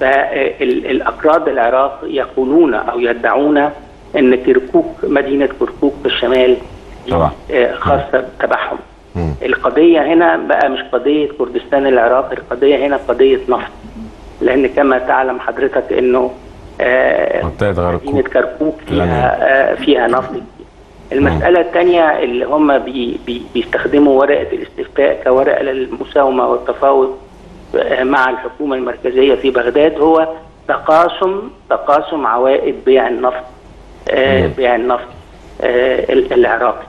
فالأكراد العراق يقولون أو يدعون أن كركوك مدينة كركوك في الشمال طبعا. آه، خاصة تبعهم. القضية هنا بقى مش قضية كردستان العراق القضية هنا قضية نفط. لأن كما تعلم حضرتك أنه آه، منطقة غرقوك كركوك فيها آه، فيها نفط كتير. المسألة الثانية اللي هم بي بي بيستخدموا ورقة الاستفتاء كورقة للمساومة والتفاوض مع الحكومة المركزية في بغداد هو تقاسم تقاسم عوائد بيع النفط بيع النفط. ال- العراقي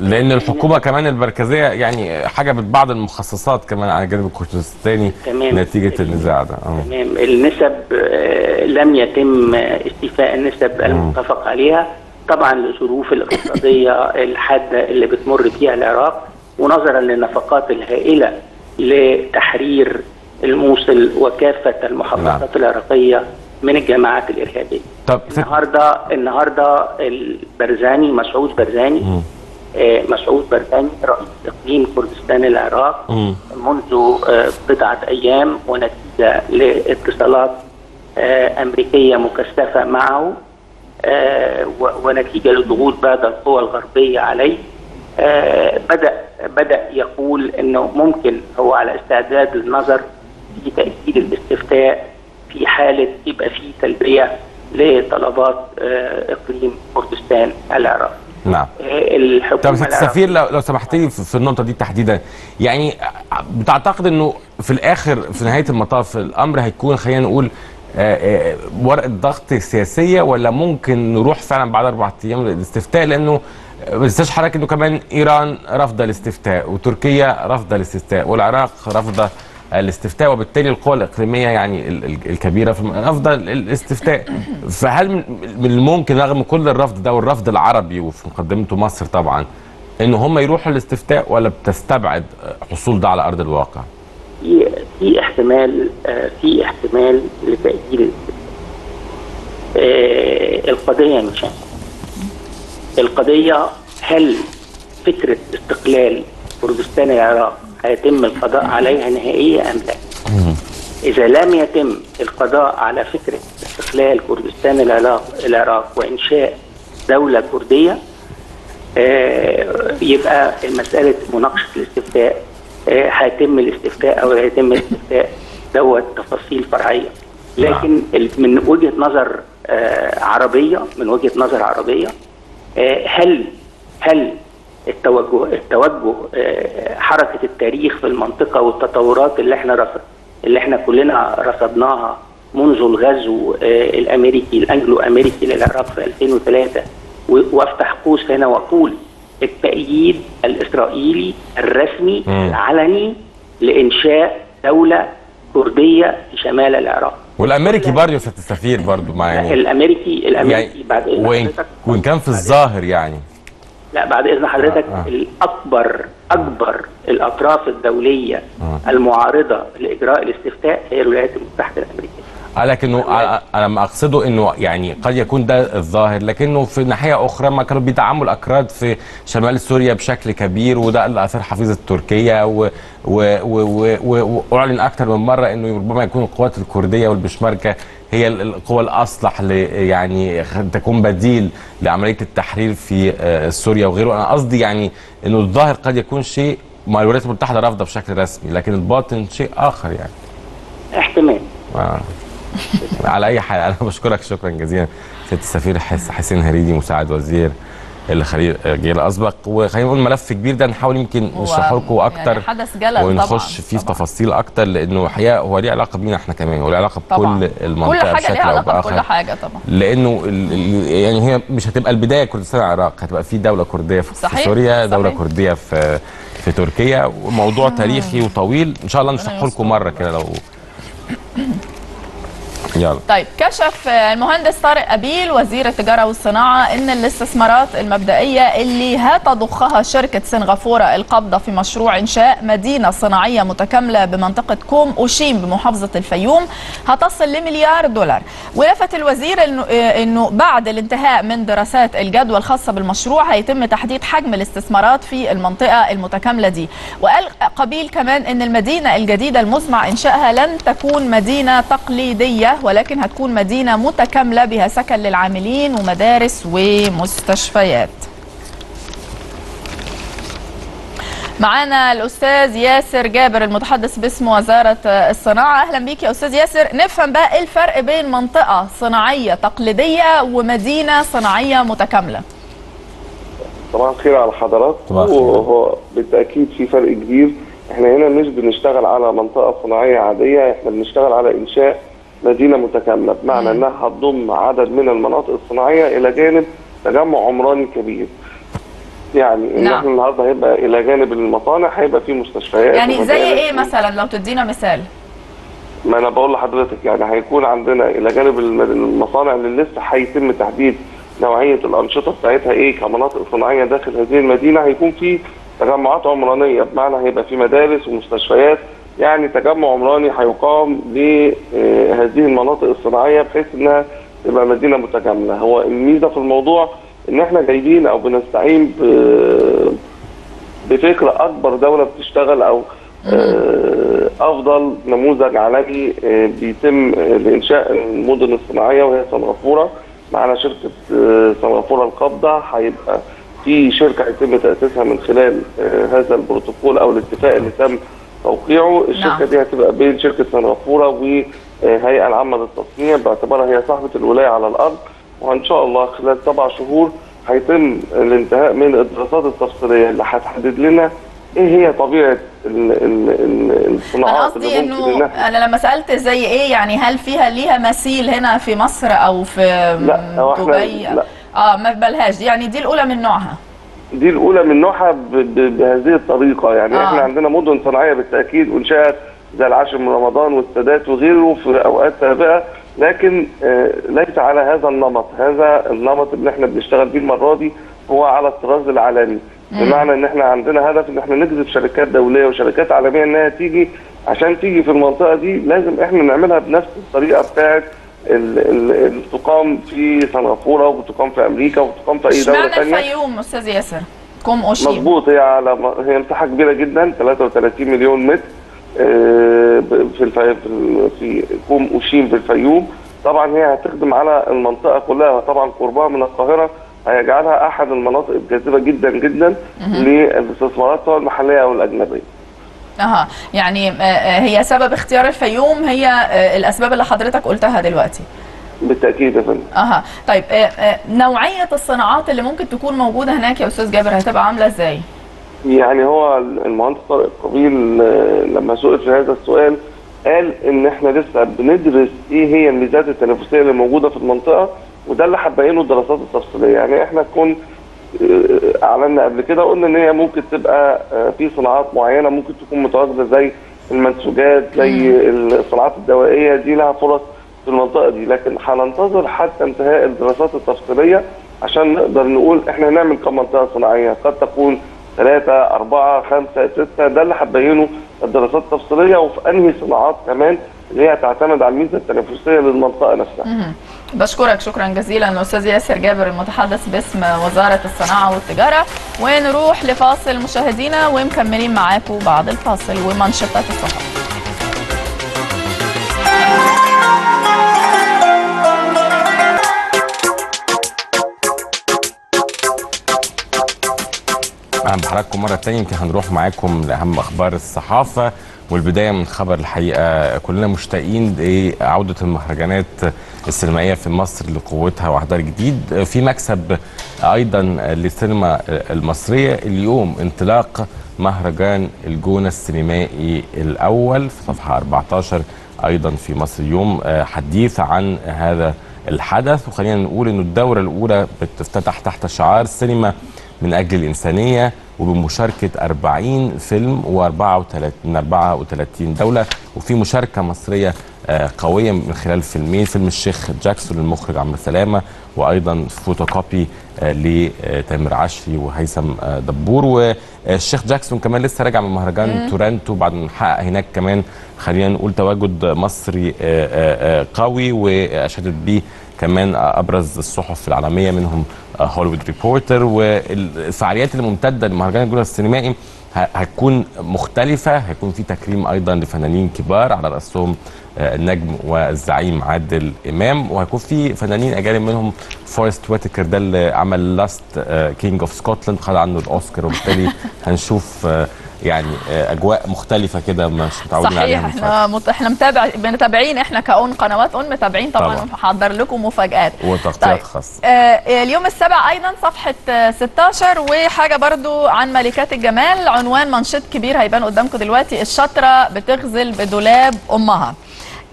لأن الحكومة كمان المركزية يعني حجبت بعض المخصصات كمان على الجانب الكردستاني. نتيجة النزاع ده آه. تمام. النسب آه، لم يتم آه، استيفاء النسب المتفق عليها. طبعا للظروف الاقتصادية الحادة اللي بتمر فيها العراق ونظرا للنفقات الهائلة لتحرير الموصل وكافة المحافظات العراقية من الجماعات الإرهابية. طب النهارده النهارده البرزاني مسعود برزاني آه، مسعود برزاني رئيس اقليم كردستان العراق منذ آه، بضعة أيام ونتيجة لاتصالات آه، أمريكية مكثفة معه آه، ونتيجة لضغوط بعض القوى الغربية عليه. آه، بدا بدأ يقول إنه ممكن هو على استعداد للنظر في تاجيل الاستفتاء في حالة يبقى في تلبية لطلبات آه، إقليم كردستان العراق. نعم. آه، طب السفير لو لو سمحت لي في النقطة دي تحديدا يعني بتعتقد إنه في الآخر في نهاية المطاف الأمر هيكون خلينا نقول آه، ورقه ضغط سياسية ولا ممكن نروح فعلا بعد أربع أيام للاستفتاء؟ لأنه ما تنساش حضرتك إنه كمان إيران رافضة الاستفتاء وتركيا رافضة الاستفتاء والعراق رافضة الاستفتاء وبالتالي القوى الإقليمية يعني ال- ال- الكبيرة في ال- الاستفتاء. فهل من الممكن رغم كل الرفض ده والرفض العربي وفي مقدمته مصر طبعا إن هم يروحوا الاستفتاء ولا بتستبعد حصول ده على أرض الواقع؟ في في احتمال آه، في احتمال لتأجيل آه، القضية مش القضية هل فكرة استقلال كردستان العراق هيتم القضاء عليها نهائيا أم لا؟ إذا لم يتم القضاء على فكرة استقلال كردستان العراق العراق وإنشاء دولة كردية آه، يبقى مسألة مناقشة الاستفتاء آه، هيتم الاستفتاء أو هيتم الاستفتاء دوت تفاصيل فرعية. لكن ال- من وجهة نظر آه، عربية من وجهة نظر عربية هل هل التوجه التوجه آه، حركة التاريخ في المنطقة والتطورات اللي إحنا رصد اللي إحنا كلنا رصدناها منذ الغزو آه، الامريكي الانجلو امريكي للعراق في 2003 و- وافتح قوس هنا وأقول التأييد الإسرائيلي الرسمي. العلني لإنشاء دولة كردية في شمال العراق. والأمريكي برضه يا أستاذ السفير برضه مع يعني الامريكي الأمريكي بعد إذن وإن, وإن كان في الظاهر يعني. لا بعد إذن حضرتك آه. الأكبر أكبر الأطراف الدولية آه. المعارضة لإجراء الاستفتاء هي الولايات المتحدة الأمريكية آه، لكنه آه، أنا ما أقصده إنه يعني قد يكون ده الظاهر لكنه في ناحية أخرى ما كانوا بيدعموا الأكراد في شمال سوريا بشكل كبير وده اللي أثار حفيظة تركيا وأعلن أكثر من مرة إنه ربما يكون القوات الكردية والبشمركة هي ال- القوى الأصلح يعني تكون بديل لعملية التحرير في آه، سوريا وغيره. أنا قصدي يعني إنه الظاهر قد يكون شيء ما الولايات المتحدة رافضة بشكل رسمي لكن الباطن شيء آخر يعني. احتمال. آه. على أي حال أنا بشكرك شكرا جزيلا. سيادة السفير حس- حسين هريدي مساعد وزير الخليج الاسبق وخلينا نقول ملف كبير ده نحاول يمكن نشرحه لكم أكتر يعني حدث جلل طبعا ونخش فيه في تفاصيل أكتر لأنه الحقيقة هو ليه علاقة بينا إحنا كمان هو ليه علاقة طبعا. بكل كل المنطقة حاجة بشكل ليها علاقة بكل حاجة طبعا. لأنه يعني هي مش هتبقى البداية كردستان العراق هتبقى في دولة كردية في صحيح، في سوريا دولة صحيح. كردية في في تركيا. وموضوع تاريخي وطويل إن شاء الله نشرحه لكم مرة كده لو يلا. طيب كشف المهندس طارق أبيل وزير التجارة والصناعة أن الاستثمارات المبدئية اللي هتضخها شركة سنغافورة القابضة في مشروع إنشاء مدينة صناعية متكاملة بمنطقة كوم أوشيم بمحافظة الفيوم هتصل لمليار دولار. ولفت الوزير إنه, إنه بعد الانتهاء من دراسات الجدوى الخاصة بالمشروع هيتم تحديد حجم الاستثمارات في المنطقة المتكاملة دي. وقال قبيل كمان أن المدينة الجديدة المزمع إنشائها لن تكون مدينة ولكن هتكون مدينة متكاملة بها سكن للعاملين ومدارس ومستشفيات. معانا الأستاذ ياسر جابر المتحدث باسم وزارة الصناعة. أهلا بيك يا أستاذ ياسر. نفهم بقى إيه الفرق بين منطقة صناعية تقليدية ومدينة صناعية متكاملة. طبعا خير على الخير. وهو بالتأكيد في فرق كبير. إحنا هنا مش بنشتغل على منطقة صناعية عادية إحنا بنشتغل على إنشاء مدينة متكاملة بمعنى إنها هتضم عدد من المناطق الصناعية إلى جانب تجمع عمراني كبير. يعني إن نعم. إحنا النهارده هيبقى إلى جانب المصانع هيبقى في مستشفيات يعني زي إيه مثلا؟ لو تدينا مثال. ما أنا بقول لحضرتك يعني هيكون عندنا إلى جانب الم- المصانع اللي لسه هيتم تحديد نوعية الأنشطة بتاعتها إيه كمناطق صناعية داخل هذه المدينة هيكون في تجمعات عمرانية بمعنى هيبقى في مدارس ومستشفيات يعني تجمع عمراني هيقام لهذه المناطق الصناعية بحيث إنها تبقى مدينة متكامله هو الميزة في الموضوع إن إحنا جايبين أو بنستعين بفكره أكبر دولة بتشتغل أو آه، أفضل نموذج عالمي آه، بيتم آه، لإنشاء المدن الصناعية وهي سنغافورة. معنا شركة سنغافورة القابضه هيبقى في شركة هيتم تأسيسها من خلال هذا البروتوكول أو الاتفاق اللي تم توقيعه الشركة نعم. دي هتبقى بين شركة سنغافورة والهيئه العامة للتصنيع باعتبارها هي صاحبة الولاية على الأرض وإن شاء الله خلال سبع شهور هيتم الانتهاء من الدراسات التفصيلية اللي هتحدد لنا إيه هي طبيعة ال ال ال أنا الصناعات قصدي إنه أنا لما سألت زي إيه يعني هل فيها ليها مثيل هنا في مصر أو في لا، دبي لا. آه ما بلهاش يعني دي الأولى من نوعها دي الأولى من نوعها بهذه الطريقة. يعني آه. إحنا عندنا مدن صناعية بالتأكيد وانشات زي العاشر من رمضان والسادات وغيره في أوقات سابقة لكن آه ليس على هذا النمط. هذا النمط اللي إحنا بنشتغل بيه المرة دي هو على الطراز العالمي. بمعنى إن إحنا عندنا هدف إن إحنا نجذب شركات دولية وشركات عالمية إنها تيجي. عشان تيجي في المنطقة دي لازم إحنا نعملها بنفس الطريقة بتاعت اللي تقام في سنغافورة وبتقام في أمريكا وبتقام في أي دولة اشمعنى ثانية الفيوم أستاذ ياسر. كوم أوشيم. مظبوط هي على هي مساحة كبيرة جدا 33 مليون متر آه، في الف... في ال- في كوم أوشيم في الفيوم. طبعا هي هتخدم على المنطقة كلها. طبعا قربها من القاهرة هيجعلها أحد المناطق الجاذبة جدا جدا للاستثمارات سواء المحلية أو الأجنبية. أها. يعني آه، آه، هي سبب اختيار الفيوم هي آه، الأسباب اللي حضرتك قلتها دلوقتي. بالتأكيد يا فندم. أها. طيب نوعية الصناعات اللي ممكن تكون موجودة هناك يا أستاذ جابر هتبقى عاملة إزاي؟ يعني هو المهندس طارق قبيل لما سئل في هذا السؤال قال إن إحنا لسه بندرس إيه هي الميزات التنافسية اللي موجودة في المنطقة وده اللي هتبينه الدراسات التفصيلية. يعني إحنا كنا أعلنا قبل كده قلنا إن هي ممكن تبقى آه، في صناعات معينة ممكن تكون متواجدة زي المنسوجات زي الصناعات الدوائية دي لها فرص في المنطقة دي. لكن هننتظر حتى انتهاء الدراسات التفصيلية عشان نقدر نقول إحنا هنعمل كم منطقة صناعية. قد تكون ثلاثة أربعة خمسة ستة ده اللي هتبينه الدراسات التفصيلية وفي أنهي صناعات كمان اللي هي تعتمد على الميزة التنافسية للمنطقة نفسها. بشكرك شكرا جزيلا أستاذ ياسر جابر المتحدث باسم وزارة الصناعة والتجارة ونروح لفاصل مشاهدينا ومكملين معاكم بعد الفاصل ومنشطات الصحافه أهلا بحضراتكم مرة تانية يمكن هنروح معاكم لأهم أخبار الصحافة والبداية من خبر الحقيقة. كلنا مشتاقين لعودة المهرجانات السينمائية في مصر لقوتها وأحضار جديد. في مكسب أيضا للسينما المصرية. اليوم انطلاق مهرجان الجونة السينمائي الأول في صفحة 14 أيضا في مصر اليوم. حديث عن هذا الحدث. وخلينا نقول إنه الدورة الأولى بتفتتح تحت شعار سينما من أجل الانسانيه وبمشاركة 40 فيلم و34 من 34 دولة. وفي مشاركة مصرية قوية من خلال فيلمين فيلم الشيخ جاكسون للمخرج عمرو سلامة وأيضا فوتوكوبي لتامر عشري وهيثم دبور. والشيخ جاكسون كمان لسه راجع من مهرجان تورنتو بعد ما حقق هناك كمان خلينا نقول تواجد مصري قوي. وأشادت بيه كمان أبرز الصحف العالمية منهم Hollywood Reporter. والفعاليات الممتدة لمهرجان الجونه السينمائي هتكون مختلفة. هيكون في تكريم أيضا لفنانين كبار على رأسهم النجم والزعيم عادل إمام. وهيكون في فنانين أجانب منهم فورست ويتكر ده اللي عمل Last King of Scotland خد عنه الأوسكار. وبالتالي هنشوف يعني أجواء مختلفة كده مش متعودين عليها صحيح. إحنا مت... إحنا متابع متابعين إحنا ك ON قنوات ON متابعين طبعا وهحضر لكم مفاجآت. وتغطيات طيب. خاصة. آه اليوم السابع أيضا صفحة 16 وحاجة برضو عن ملكات الجمال عنوان منشط كبير هيبان قدامكم دلوقتي. الشاطرة بتغزل بدولاب أمها.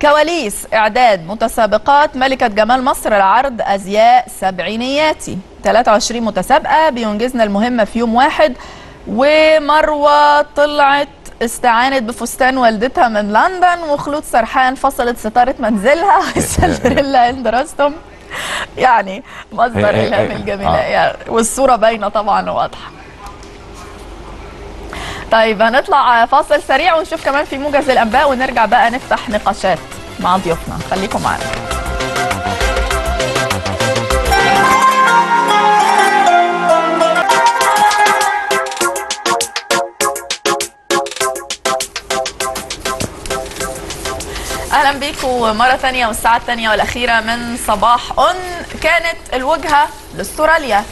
كواليس إعداد متسابقات ملكة جمال مصر لعرض أزياء سبعينياتي 23 متسابقة بينجزنا المهمه في يوم واحد ومروة طلعت استعانت بفستان والدتها من لندن وخلود سرحان فصلت ستارة منزلها. وسندريلا هند رستم. يعني مصدر الهام الجميلة. آه. يعني والصورة باينة طبعا وواضحة. طيب هنطلع فاصل سريع ونشوف كمان في موجز الأنباء ونرجع بقى نفتح نقاشات مع ضيوفنا. خليكم معانا. أهلا بيكم مرة ثانية والساعة الثانية والأخيرة من صباح أون. كانت الوجهة لأستراليا.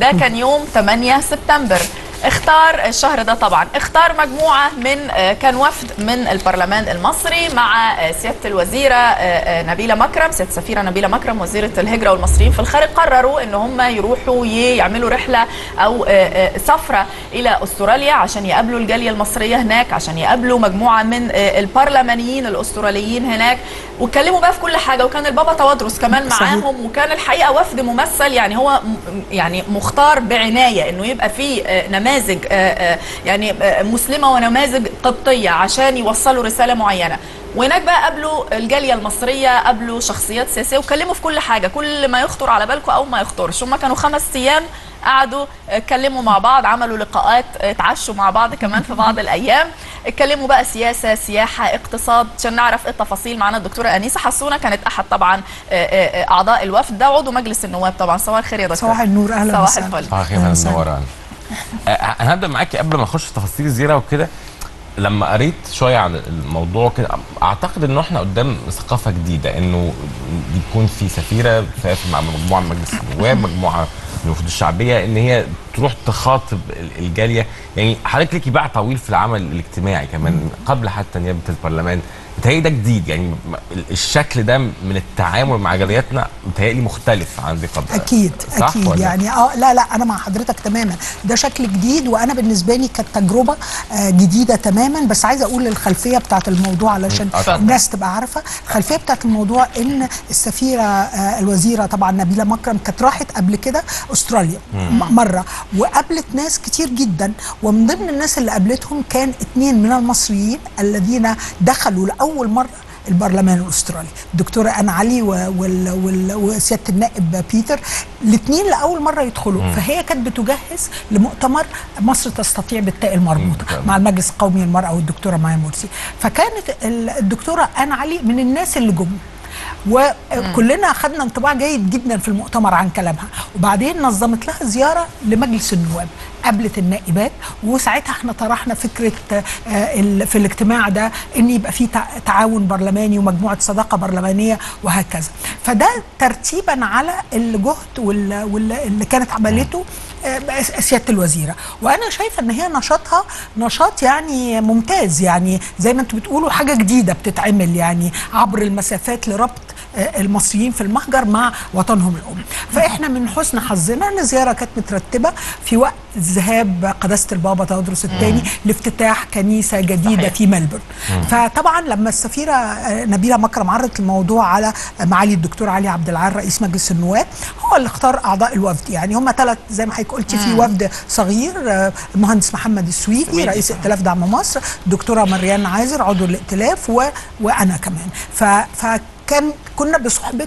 ده كان يوم 8 سبتمبر. اختار الشهر ده طبعا. اختار مجموعة من كان وفد من البرلمان المصري مع سيادة الوزيرة نبيلة مكرم سيادة السفيرة نبيلة مكرم وزيرة الهجرة والمصريين في الخارج. قرروا ان هم يروحوا يعملوا رحلة أو سفرة إلى أستراليا عشان يقابلوا الجالية المصرية هناك عشان يقابلوا مجموعة من البرلمانيين الأستراليين هناك. واتكلموا بقى في كل حاجة. وكان البابا توادرس كمان معاهم وكان الحقيقة وفد ممثل يعني هو يعني مختار بعناية إنه يبقى في نماذج نماذج يعني مسلمة ونماذج قبطية عشان يوصلوا رسالة معينة. وهناك بقى قابلوا الجالية المصرية قابلوا شخصيات سياسية واتكلموا في كل حاجة. كل ما يخطر على بالكم أو ما يخطرش. هم كانوا خمس أيام قعدوا اتكلموا مع بعض عملوا لقاءات اتعشوا مع بعض كمان في بعض الأيام. اتكلموا بقى سياسة سياحة اقتصاد عشان نعرف إيه التفاصيل. معانا الدكتورة أنيسة حسونة كانت أحد طبعا أعضاء الوفد. ده عضو مجلس النواب طبعا. صباح الخير يا دكتور صباح النور. أهلا صباح الفل. صباح الخير منوره أنا هبدأ معاكي قبل ما نخش في تفاصيل الزياره وكده. لما قريت شوية عن الموضوع كده أعتقد إنه إحنا قدام ثقافة جديدة إنه يكون في سفيرة مع مجموعة من مجلس النواب مجموعة من الوفود الشعبية إن هي تروح تخاطب الجالية. يعني حضرتك ليكي باع طويل في العمل الاجتماعي كمان قبل حتى نيابة البرلمان. متهيألي ده جديد. يعني الشكل ده من التعامل مع جالياتنا متهيألي مختلف عن ذي قبل أكيد أكيد ولا؟ يعني؟ آه لا لا أنا مع حضرتك تماما. ده شكل جديد وأنا بالنسبة لي كانت تجربة آه جديدة تماما. بس عايزه أقول الخلفية بتاعت الموضوع علشان الناس تبقى عارفة. الخلفية بتاعت الموضوع إن السفيرة آه الوزيرة طبعا نبيلة مكرم كانت راحت قبل كده أستراليا مم. مرة. وقابلت ناس كتير جدا. ومن ضمن الناس اللي قابلتهم كان اثنين من المصريين الذين دخلوا أول مرة البرلمان الأسترالي الدكتورة أنا علي وسيادة النائب بيتر الاثنين لأول مرة يدخلوا. مم. فهي كانت بتجهز لمؤتمر مصر تستطيع بالتاء المربوطة مع المجلس القومي للمرأة والدكتورة مايا مرسي. فكانت الدكتورة أنا علي من الناس اللي جم. وكلنا أخذنا انطباع جيد جدا في المؤتمر عن كلامها. وبعدين نظمت لها زيارة لمجلس النواب. قابلت النائبات وساعتها إحنا طرحنا فكرة آه، في الاجتماع ده إن يبقى في تع- تعاون برلماني ومجموعة صداقة برلمانية وهكذا. فده ترتيبا على الجهد وال- وال- اللي كانت عملته آه، سيادة الوزيرة. وأنا شايفة إن هي نشاطها نشاط يعني ممتاز يعني زي ما أنتم بتقولوا حاجة جديدة بتتعمل يعني عبر المسافات لربط المصريين في المهجر مع وطنهم الأم فإحنا من حسن حظنا إن الزيارة كانت مترتبة في وقت ذهاب قداسة البابا تواضروس الثاني لافتتاح كنيسة جديدة صحيح. في ملبورن. فطبعا لما السفيرة آه، نبيلة مكرم عرضت الموضوع على معالي الدكتور علي عبد العال رئيس مجلس النواب هو اللي اختار أعضاء الوفد يعني هم ثلاث زي ما حضرتك قلتي في. وفد صغير آه، المهندس محمد السويفي سويفي. رئيس ائتلاف دعم مصر دكتورة مريان عازر عضو الائتلاف و... وأنا كمان ف... فكان كنا بصحبة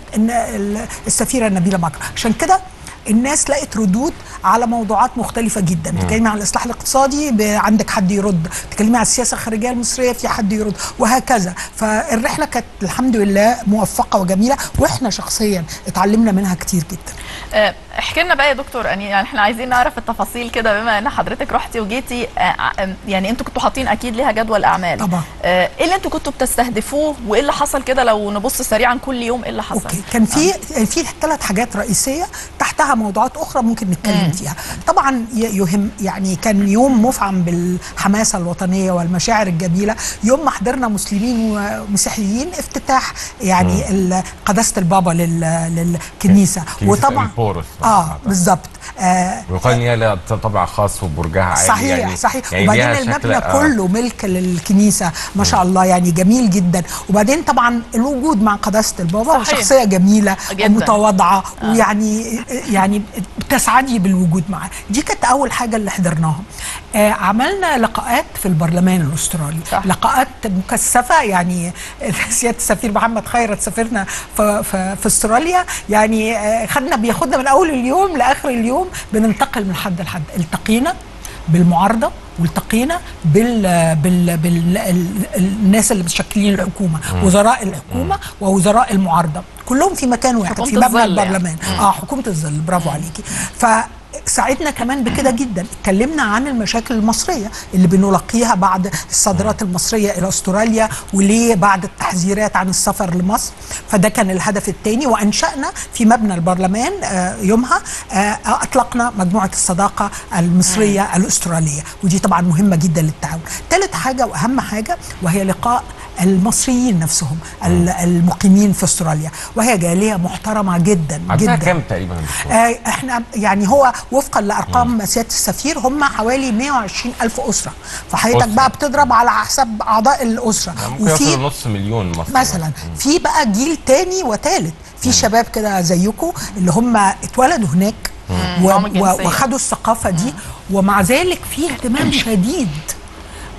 السفيرة نبيلة مكرم عشان كده الناس لقت ردود على موضوعات مختلفة جدا. بتتكلمي عن الإصلاح الاقتصادي عندك حد يرد. بتتكلمي عن السياسة الخارجية المصرية في حد يرد وهكذا. فالرحلة كانت الحمد لله موفقة وجميلة وإحنا شخصيا اتعلمنا منها كتير جدا. آه، احكي لنا بقى يا دكتور يعني يعني إحنا عايزين نعرف التفاصيل كده بما ان حضرتك رحتي وجيتي آه، آه، يعني أنتوا كنتوا حاطين أكيد ليها جدول اعمال. طبعا. آه، إيه اللي أنتوا كنتوا بتستهدفوه؟ وايه اللي حصل كده لو نبص سريعا كل يوم إيه اللي حصل؟ أوكي. كان في في ثلاث حاجات رئيسية تحتها موضوعات أخرى ممكن نتكلم فيها. طبعا ي- يهم يعني كان يوم مفعم بالحماسة الوطنية والمشاعر الجميلة. يوم ما حضرنا مسلمين ومسيحيين افتتاح يعني قداسة البابا لل- للكنيسة. وطبعا آه بالظبط آه ويقال إن هي لها طبع خاص وبرجها عالي صحيح يعني. صحيح. يعني وبعدين المبنى آه. كله ملك للكنيسة ما شاء الله يعني جميل جدا. وبعدين طبعا الوجود مع قداسة البابا صحيح. شخصية جميلة جداً. ومتواضعة ويعني يعني بتسعدي بالوجود معاه. دي كانت أول حاجة اللي حضرناها. آه عملنا لقاءات في البرلمان الأسترالي. صح. لقاءات مكثفة يعني سياده السفير محمد خيرت سافرنا في, في, في أستراليا. يعني آه خدنا بياخدنا من أول اليوم لآخر اليوم. بننتقل من حد لحد. التقينا بالمعارضة والتقينا بال بال بال ال- الناس اللي مشكلين الحكومة مم. وزراء الحكومة ووزراء المعارضة. كلهم في مكان واحد في مبنى يعني. البرلمان. مم. آه حكومة الظل. برافو عليكي. ف ساعدنا كمان بكده جدا. اتكلمنا عن المشاكل المصرية اللي بنلاقيها بعد الصادرات المصرية إلى أستراليا وليه بعد التحذيرات عن السفر لمصر. فده كان الهدف الثاني وأنشأنا في مبنى البرلمان آه، يومها آه، أطلقنا مجموعة الصداقة المصرية الأسترالية. ودي طبعا مهمة جدا للتعاون. ثالث حاجة وأهم حاجة وهي لقاء المصريين نفسهم ال- المقيمين في أستراليا. وهي جالية محترمة جدا جدا. كام تقريبا؟ آه، إحنا يعني هو وفقا لأرقام سيادة السفير هم حوالي 120 ألف أسرة. فحضرتك. بقى بتضرب على حسب أعضاء الأسرة. يعني ممكن يوصل نص مليون مصري مثلا. في بقى جيل تاني وتالت. في شباب كده زيكم اللي هم اتولدوا هناك. وخدوا الثقافة دي. ومع ذلك في اهتمام شديد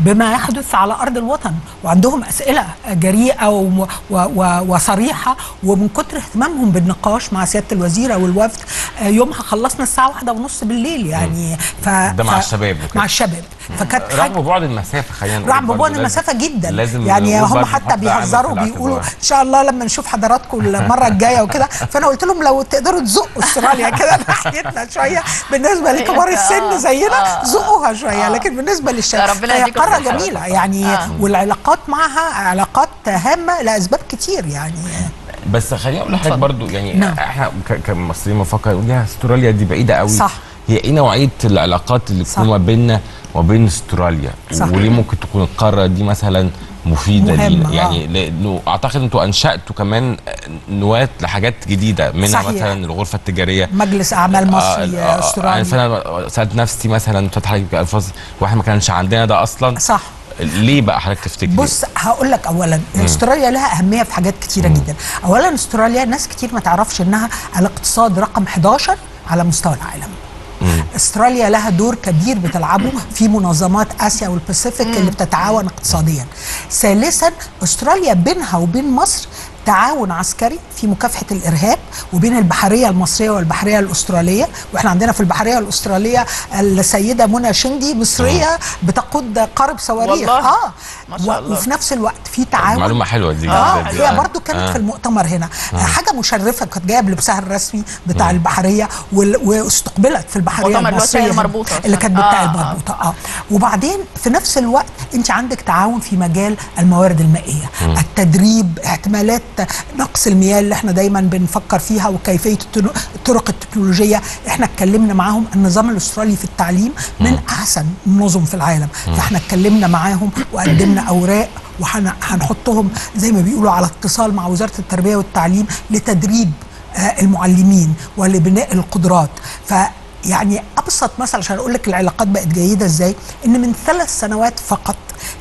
بما يحدث على أرض الوطن وعندهم أسئلة جريئة وم- و- و- وصريحة ومن كتر اهتمامهم بالنقاش مع سيادة الوزيرة والوفد آه، يومها خلصنا الساعة واحدة ونص بالليل يعني. ف... ده مع ف- الشباب وكده. مع الشباب. فكانت حاجة رغم بعد المسافة خلينا نقول رغم بعد المسافة جدا. لازم يعني هم حتى بيهزروا في بيقولوا. إن شاء الله لما نشوف حضراتكم المرة الجاية وكده. فأنا قلت لهم لو تقدروا تزقوا أستراليا كده ناحيتنا شوية. بالنسبة لكبار السن زينا زقوها شوية. لكن بالنسبة للشباب هي قاره. جميلة. يعني آه. والعلاقات معها علاقات هامة لأسباب كتير يعني. بس خليني أقول لحضرتك برضو يعني نعم. إحنا كمصريين بنفكر نقول يا أستراليا دي بعيدة قوي. صح. هي إيه نوعية العلاقات اللي تكون ما بيننا وبين استراليا؟ صح. وليه ممكن تكون القارة دي مثلا مفيدة لينا؟ آه. يعني لأنه أعتقد أنتوا أنشأتوا كمان نواة لحاجات جديدة منها صحيح. مثلا الغرفة التجارية. مجلس أعمال مصري آه، آه، أسترالي. يعني فانا سألت نفسي مثلا فتح عليك الفاظ وإحنا ما كانش عندنا ده أصلا. صح. ليه بقى حضرتك تفتكري؟ بص هقول لك اولا مم. استراليا لها أهمية في حاجات كتيرة جدا. اولا استراليا ناس كتير ما تعرفش إنها الاقتصاد رقم 11 على مستوى العالم. استراليا لها دور كبير بتلعبه في منظمات آسيا والباسيفيك اللي بتتعاون اقتصاديا. ثالثا استراليا بينها وبين مصر تعاون عسكري في مكافحة الإرهاب وبين البحرية المصرية والبحرية الأسترالية وإحنا عندنا في البحرية الأسترالية السيدة منى شندي مصرية بتقود قارب صواريخ والله. آه ما شاء الله. وفي نفس الوقت في تعاون معلومة حلوة دي آه. هي برضو كانت آه. في المؤتمر هنا آه. آه. حاجة مشرفة كانت جاية بلبسها الرسمي بتاع البحرية وال- واستقبلت في البحرية اللي المصرية المربوطة. اللي كانت آه، بتاع آه. المربوطه آه وبعدين في نفس الوقت انت عندك تعاون في مجال الموارد المائية مم. التدريب احتمالات نقص المياه اللي إحنا دايما بنفكر فيها وكيفية الطرق التكنولوجية. إحنا اتكلمنا معاهم. النظام الأسترالي في التعليم من أحسن النظم في العالم. فاحنا اتكلمنا معاهم وقدمنا أوراق وهنحطهم زي ما بيقولوا على اتصال مع وزارة التربية والتعليم لتدريب آه، المعلمين ولبناء القدرات. ف يعني أبسط مثل عشان أقول لك العلاقات بقت جيدة إزاي؟ إن من ثلاث سنوات فقط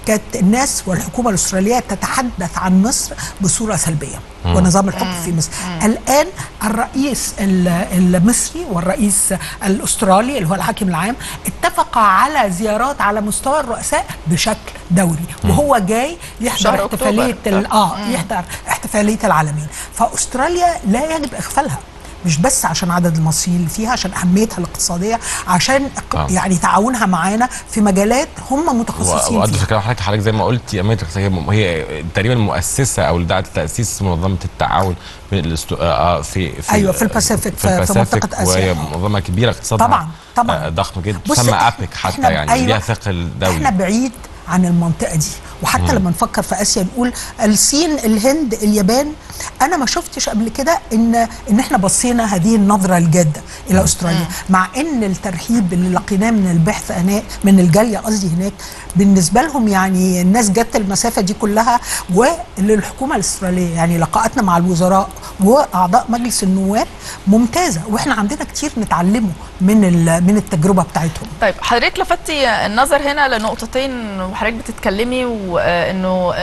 كانت الناس والحكومة الأسترالية تتحدث عن مصر بصورة سلبية. ونظام الحكم في مصر. الآن الرئيس ال- المصري والرئيس الأسترالي اللي هو الحاكم العام اتفقا على زيارات على مستوى الرؤساء بشكل دوري وهو جاي يحضر احتفالية آه. يحضر احتفالية العالمين. فأستراليا لا يجب إغفالها. مش بس عشان عدد المصريين اللي فيها عشان أهميتها الاقتصادية عشان آه. يعني تعاونها معانا في مجالات هم متخصصين وقد فيها حضرتك حضرتك زي ما م- هي تقريبا المؤسسه أو دعت لتاسيس منظمة التعاون بين الاستو... آه في, في أيوة، في الباسيفيك، في- في الباسيفيك، منطقة آسيا. وهي آه. منظمة كبيرة اقتصادها طبعاً، طبعاً. آه ضخم جدا تسمى أبيك حتى يعني أيوة. ليها ثقل دولي إحنا بعيد عن المنطقة دي وحتى مم. لما نفكر في آسيا نقول الصين الهند اليابان. أنا ما شفتش قبل كده إن إن إحنا بصينا هذه النظرة الجادة إلى أستراليا. مع إن الترحيب اللي لقيناه من البحث هناك من الجالية قصدي هناك بالنسبة لهم يعني الناس جت المسافة دي كلها وللحكومة الأسترالية يعني لقاءاتنا مع الوزراء وأعضاء مجلس النواب ممتازة. وإحنا عندنا كتير نتعلمه من من التجربة بتاعتهم. طيب حضرتك لفتي النظر هنا لنقطتين وحضرتك بتتكلمي وانه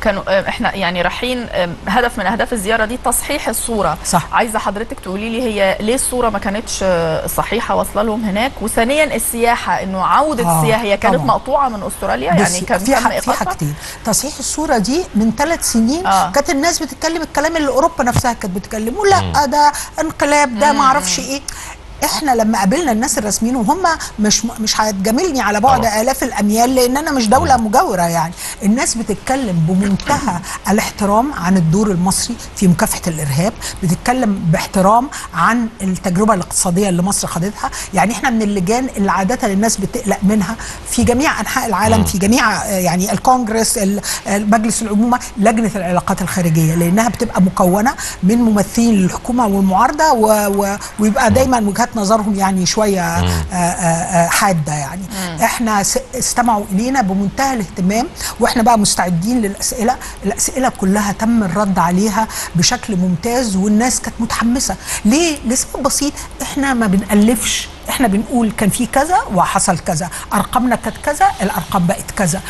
كانوا آه، إحنا يعني رايحين آه، هدف من أهداف الزيارة دي تصحيح الصورة صح عايزة حضرتك تقولي لي هي ليه الصورة ما كانتش آه، صحيحة واصلة لهم هناك وثانيا السياحة إنه عودة آه، السياحه هي كانت طبعاً. مقطوعة من أستراليا يعني كان في في؟ حاجتين تصحيح الصورة دي من ثلاث سنين آه. آه. كانت الناس بتتكلم الكلام اللي أوروبا نفسها كانت بتتكلمه لأ. ده انقلاب ده ما أعرفش إيه إحنا لما قابلنا الناس الرسميين وهم مش مش هتجاملني على بعد طبعا. آلاف الأميال لأن أنا مش دولة مجاورة يعني الناس بتتكلم بمنتهى الاحترام عن الدور المصري في مكافحة الإرهاب بتتكلم باحترام عن التجربة الاقتصادية اللي مصر خدتها يعني إحنا من اللجان اللي عادة الناس بتقلق منها في جميع أنحاء العالم. في جميع يعني الكونجرس ال- مجلس العمومه لجنة العلاقات الخارجية لأنها بتبقى مكونة من ممثلين للحكومة والمعارضة و... و... ويبقى دايما وجهات نظرهم يعني شوية آه، آه، آه، حادة يعني. إحنا س- استمعوا إلينا بمنتهى الاهتمام وإحنا بقى مستعدين للأسئلة. الأسئلة كلها تم الرد عليها بشكل ممتاز والناس كانت متحمسة. ليه؟ لسبب بسيط إحنا ما بنألفش. إحنا بنقول كان في كذا وحصل كذا. أرقامنا كانت كذا الأرقام بقت كذا.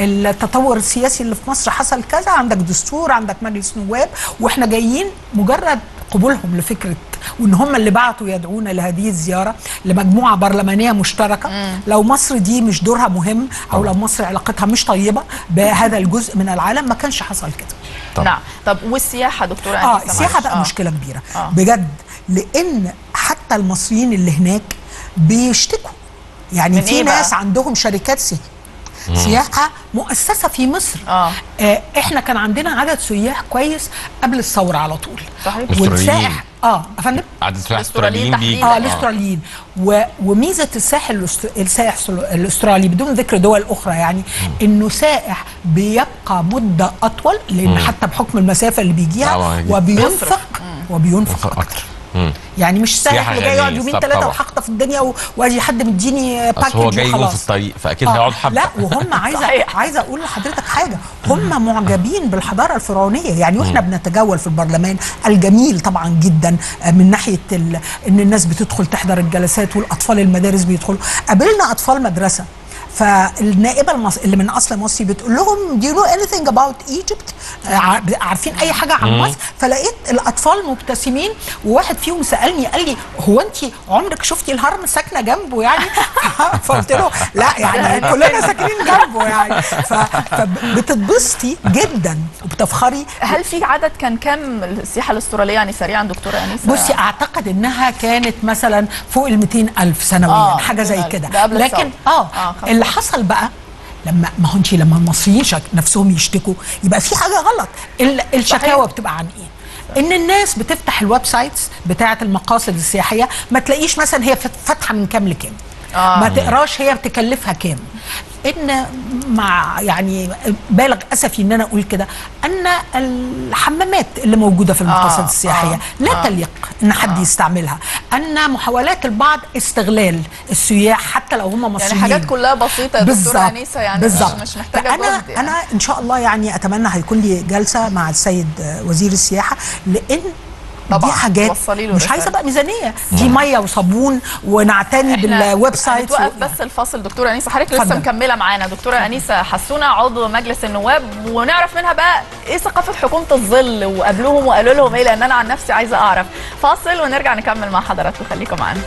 التطور السياسي اللي في مصر حصل كذا. عندك دستور عندك مجلس نواب وإحنا جايين مجرد قبولهم لفكرة وإن هم اللي بعتوا يدعونا لهذه الزيارة لمجموعة برلمانية مشتركة لو مصر دي مش دورها مهم أو لو مصر علاقتها مش طيبة بهذا الجزء من العالم ما كانش حصل كده نعم طب والسياحة دكتوره آه السياحة. بقى آه. مشكلة كبيرة آه. بجد لأن حتى المصريين اللي هناك بيشتكوا يعني في إيه؟ ناس عندهم شركات سياحه مم. سياحة مؤسسة في مصر. آه. آه إحنا كان عندنا عدد سياح كويس قبل الثورة على طول. صحيح. والسائح آه يا فندم عدد السياح الأستراليين بيجي آه الأستراليين. و... وميزة الساحل السائح الأسترالي بدون ذكر دول أخرى يعني إنه سائح بيبقى مدة أطول لأن مم. حتى بحكم المسافة اللي بيجيها طبعاً. وبينفق وبينفق أكتر. يعني مش اللي جاي يقعد يومين ثلاثة طبعاً. وهخطف الدنيا واجي حد مديني أصل هو باكج جاي يوم في الطريق فأكيد آه، هيقعد حبة. لا وهم عايزة عايزة أقول لحضرتك حاجة. هم معجبين بالحضارة الفرعونية. يعني وإحنا بنتجول في البرلمان الجميل طبعا جدا آه، من ناحية. إن الناس بتدخل تحضر الجلسات والأطفال المدارس بيدخلوا. قابلنا أطفال مدرسة. فالنائبة المص... اللي من أصل مصري بتقول لهم do you know anything about Egypt? آه، عارفين أي حاجة عن. مصر. فلقيت الأطفال مبتسمين. وواحد فيهم سألني قال لي هو أنت عمرك شفتي الهرم ساكنة جنبه يعني؟ فقلت له لا يعني كلنا ساكنين جنبه يعني. ف- فبتتبسطي جدا وبتفخري. هل في عدد كان كم السياحة الأسترالية؟ يعني سريعا دكتورة أنيسة. بصي أعتقد إنها كانت مثلا فوق ال 200 ألف سنويا آه، حاجة زي 200,000. كده. ده قبل لكن. آه, آه،. اللي حصل بقى لما ما هو انت لما المصريين شك نفسهم يشتكوا يبقى في حاجة غلط. ال- الشكاوى بتبقى عن إيه؟ إن الناس بتفتح ال websites بتاعة المقاصد السياحية ما تلاقيش مثلا هي فات- فاتحة من كام لكام. آه. ما تقراش هي بتكلفها كام إن مع يعني بالغ أسفي إن أنا أقول كده أن الحمامات اللي موجودة في المقاصد آه، السياحية آه، لا آه. تليق إن حد يستعملها أن محاولات البعض استغلال السياح حتى لو هم مصريين يعني حاجات كلها بسيطة يا دكتورة أنيسة يعني مش, بالظبط. مش محتاجة فانا جهد يعني. أنا إن شاء الله يعني أتمنى هيكون لي جلسة مع السيد آه، وزير السياحة لأن طبعاً، دي حاجات وصلي له مش. عايزة بقى ميزانية. دي مية وصابون ونعتني بال website هنتوقف بس الفاصل دكتورة أنيسة. حضرتك لسه. مكملة معانا. دكتورة أنيسة حسونة عضو مجلس النواب. ونعرف منها بقى إيه ثقافة حكومة الظل وقابلوهم وقالوا لهم إيه لأن أنا عن نفسي عايزة أعرف. فاصل ونرجع نكمل مع حضراتكم. خليكم معانا.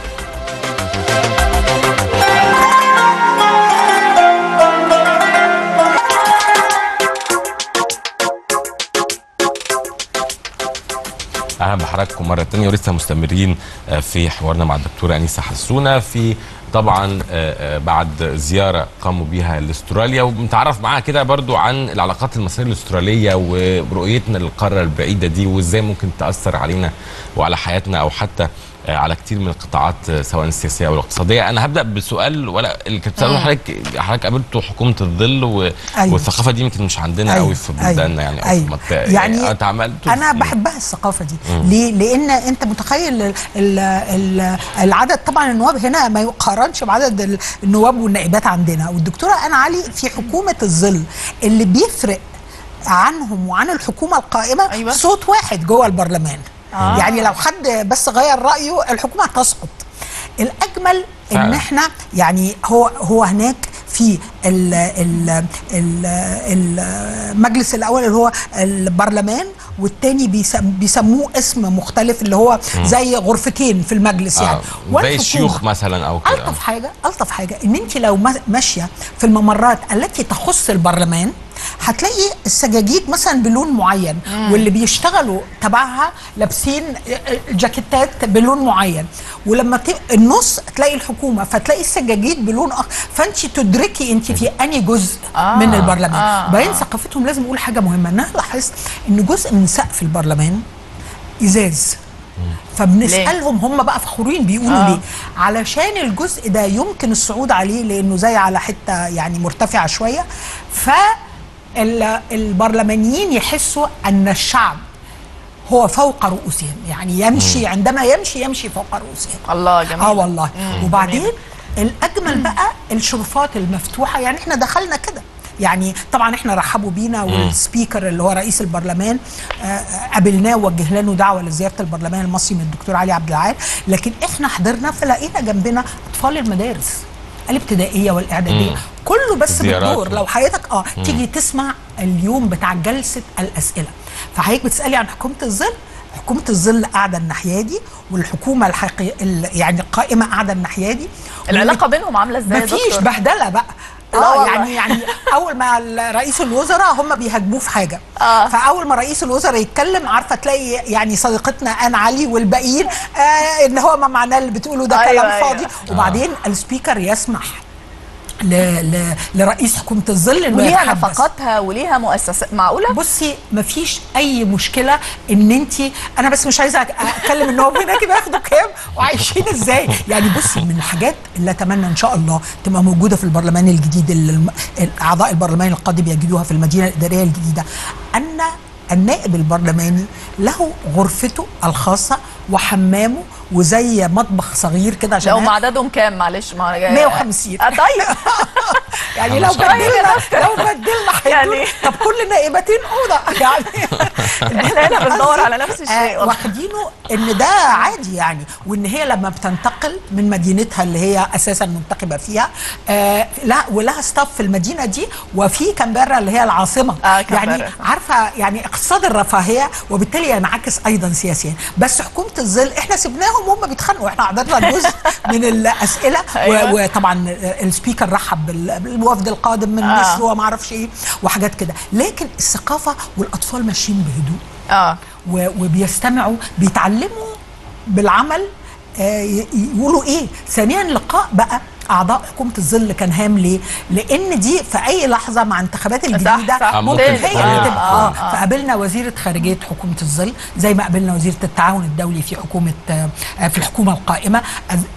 أهلا بحضراتكم مرة تانية ولسه مستمرين آه، في حوارنا مع الدكتورة أنيسة حسونة في طبعا آه، آه، بعد زيارة قاموا بيها لأستراليا وبنتعرف معاها كده برضو عن العلاقات المصرية الأسترالية ورؤيتنا للقارة البعيدة دي وإزاي ممكن تأثر علينا وعلى حياتنا أو حتى على كتير من القطاعات آه، سواء السياسية أو الاقتصادية أنا هبدأ بسؤال ولا اللي كنت بساله مم. حضرتك حضرتك قابلتوا حكومة الظل و... أيوة. والثقافة دي يمكن مش عندنا أيوة. قوي في أيوة. بلداننا يعني أو في أيوة. منطقة يعني أنت عملتوا أنا بحبها الثقافة دي مم. ليه لأن أنت متخيل ال ال ال العدد طبعا النواب هنا ما يقارنش بعدد ال- النواب والنائبات عندنا والدكتورة أنا علي في حكومة الظل اللي بيفرق عنهم وعن الحكومة القائمة أيوة. صوت واحد جوه البرلمان آه. يعني لو حد بس غير رأيه الحكومة هتسقط الأجمل إن فعلا. إحنا يعني هو هو هناك في ال ال ال المجلس الأول اللي هو البرلمان والتاني بيسم بيسموه اسم مختلف اللي هو. زي غرفتين في المجلس يعني آه. زي والحكومة. الشيوخ مثلا أو كده ألطف حاجة ألطف حاجة إن أنت لو ما- ماشية في الممرات التي تخص البرلمان هتلاقي السجاجيد مثلا بلون معين مم. واللي بيشتغلوا تبعها لابسين جاكيتات بلون معين ولما ت... النص تلاقي الحكومة فتلاقي السجاجيد بلون اخر فأنت تدركي أنت في أنهي جزء آه. آه. من البرلمان آه. آه. وبعدين ثقافتهم لازم أقول حاجة مهمة ان أنا لاحظت إن جزء من سقف البرلمان إزاز فبنسألهم هم بقى فخورين بيقولوا آه. آه. ليه علشان الجزء ده يمكن الصعود عليه لأنه زي على حتة يعني مرتفعة شوية فالبرلمانيين يحسوا أن الشعب هو فوق رؤوسهم. يعني يمشي مم. عندما يمشي يمشي فوق رؤوسهم. الله جميل. آه والله. مم. وبعدين الأجمل بقى الشرفات المفتوحة. يعني إحنا دخلنا كده. يعني طبعا إحنا رحبوا بينا مم. والسبيكر اللي هو رئيس البرلمان آه، آه، قابلناه ووجه له دعوة لزيارة البرلمان المصري من الدكتور علي عبد العال. لكن إحنا حضرنا فلقينا جنبنا أطفال المدارس الابتدائية والإعدادية. مم. كله بس. بالدور لو حضرتك آه مم. تيجي تسمع اليوم بتاع جلسة الأسئلة فحضرتك بتسألي عن حكومة الظل حكومة الظل قاعدة الناحية دي والحكومة الحقيقيه يعني القائمه قاعدة الناحية دي العلاقة بينهم عاملة إزاي مفيش دكتور؟ بهدلة بقى لا آه. يعني يعني أول ما رئيس الوزراء هم بيهاجموه في حاجة آه. فأول ما رئيس الوزراء يتكلم عارفة تلاقي يعني صديقتنا آن علي والباقيين آه إن هو ما معناه اللي بتقوله ده أيوة، كلام أيوة. فاضي وبعدين السبيكر يسمح. لرئيس حكومه الظل انه وليها. نفقاتها وليها مؤسسات. معقولة؟ بصي مفيش أي مشكلة إن انت أنا بس مش عايزة أتكلم إن هم هناك بياخدوا كام؟ وعايشين إزاي؟ يعني بصي من الحاجات اللي أتمنى إن شاء الله تبقى موجودة في البرلمان الجديد اللي أعضاء البرلمان القادم يجدوها في المدينة الإدارية الجديدة. أن النائب البرلماني له غرفته الخاصة وحمامه وزي مطبخ صغير كده عشان لو ما عددهم كام؟ معلش ما 150 آه طيب. يعني لو. بدلنا لو بدلنا يعني- طب كل نائبتين أوضة. يعني إحنا هنا بندور على نفس الشيء. آه. واخدينه إن ده عادي يعني. وإن هي لما بتنتقل من مدينتها اللي هي أساسا منتخبه فيها آه لا ولها ستاف في المدينة دي وفي كامبرا اللي هي العاصمة. آه، كامبرا. يعني عارفة يعني اقتصاد الرفاهية وبالتالي ينعكس أيضا سياسيا. بس حكومة الظل إحنا سبناهم وهم بيتخانقوا. إحنا حضرنا جزء من الأسئلة. أيوة. وطبعا السبيكر رحب بال- بالوفد القادم من آه. مصر وما أعرفش إيه وحاجات كده. لكن الثقافة والأطفال ماشيين بهدوء. آه. وبيستمعوا بيتعلموا بالعمل آه، يقولوا إيه. ثانيا لقاء بقى اعضاء حكومه الظل كان هام ليه؟ لأن دي في أي لحظة مع انتخابات الجديدة صح. ممكن ممكن هي اللي. تبقى آه،. فقابلنا وزيره خارجية حكومة الظل زي ما قابلنا وزيرة التعاون الدولي في حكومة آه، في الحكومة القائمة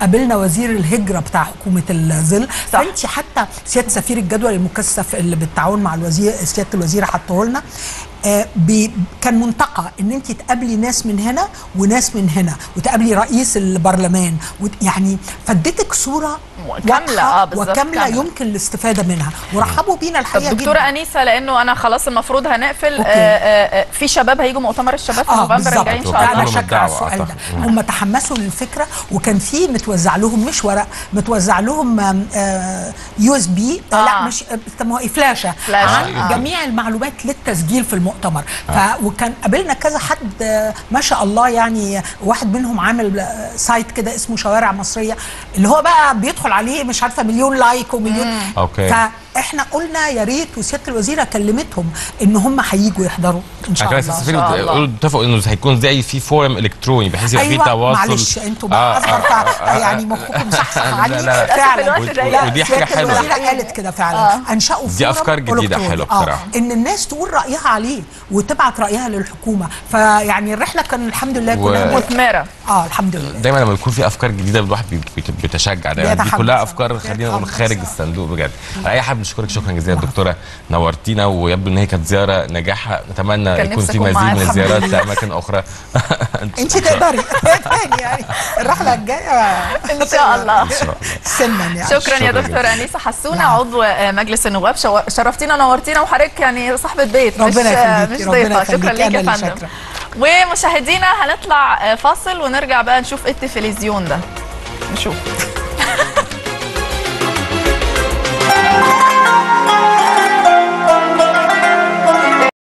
قابلنا وزير الهجرة بتاع حكومة الظل فأنت حتى سيادة سفير الجدول المكثف اللي بالتعاون مع الوزير سيادة الوزيرة حطه لنا كان منتقى إن انت تقابلي ناس من هنا وناس من هنا وتقابلي رئيس البرلمان يعني فادتك صورة آه، بالظبط، وكاملة كاملة. يمكن الاستفادة منها. ورحبوا بينا طب الحقيقة دكتورة جدا. أنيسة لأنه أنا خلاص المفروض هنقفل آه آه آه، في شباب هيجوا مؤتمر الشباب في آه نوفمبر الجاي إن شاء أنا الله. شاكره على السؤال ده. هم تحمسوا للفكرة وكان في متوزع لهم مش ورق متوزع لهم USB لا مش آه، فلاشه فلاشة. عن آه. جميع المعلومات للتسجيل في المؤتمر. ف وكان قابلنا كذا حد آه، ما شاء الله يعني واحد منهم عامل آه، site كده اسمه شوارع مصرية اللي هو بقى بيدخل عليه مش عارفة مليون like ومليون. okay. فاحنا قلنا يا ريت وسياده الوزيره كلمتهم ان هم هيجوا يحضروا ان شاء الله. السفير قالوا اتفقوا إنه هيكون زي في forum إلكتروني بحيث يبقى في أيوة تواصل. معلش أنتوا بقى أصغر فع- يعني مخكم لا، عني لا. فعلا. ودي- سيادة حلوة. الوزيرة قالت كده فعلا. أنشأوا دي forum أفكار جديدة إلكتروني. حلوة آه، بصراحة. إن الناس تقول رأيها عليه وتبعت رأيها للحكومة. فيعني الرحلة كان الحمد لله كلها مثمرة. آه الحمد لله. دايما لما يكون في أفكار جديدة الواحد بي- بيت- بيتشجع دايما دي بيتحمس. كلها أفكار خلينا نقول خارج الصندوق بجد. أي حد بنشكرك شكرا جزيلا دكتورة نورتينا. ويبدو إن هي كانت زيارة نجاحها نتمنى كان يكون في مزيد. من الزيارات. لاماكن أخرى. انت تقدري. تاني يعني. الرحلة الجاية. إن شاء الله. سنا يعني. شكرا يا دكتورة أنيسة حسونة عضو آه، مجلس النواب. شرفتينا نورتينا وحضرتك يعني صاحبة بيت. مش مش ضيفة. شكرا ليك يا فندم. ومشاهدينا هنطلع فاصل ونرجع بقى نشوف إيه التلفزيون ده. نشوف.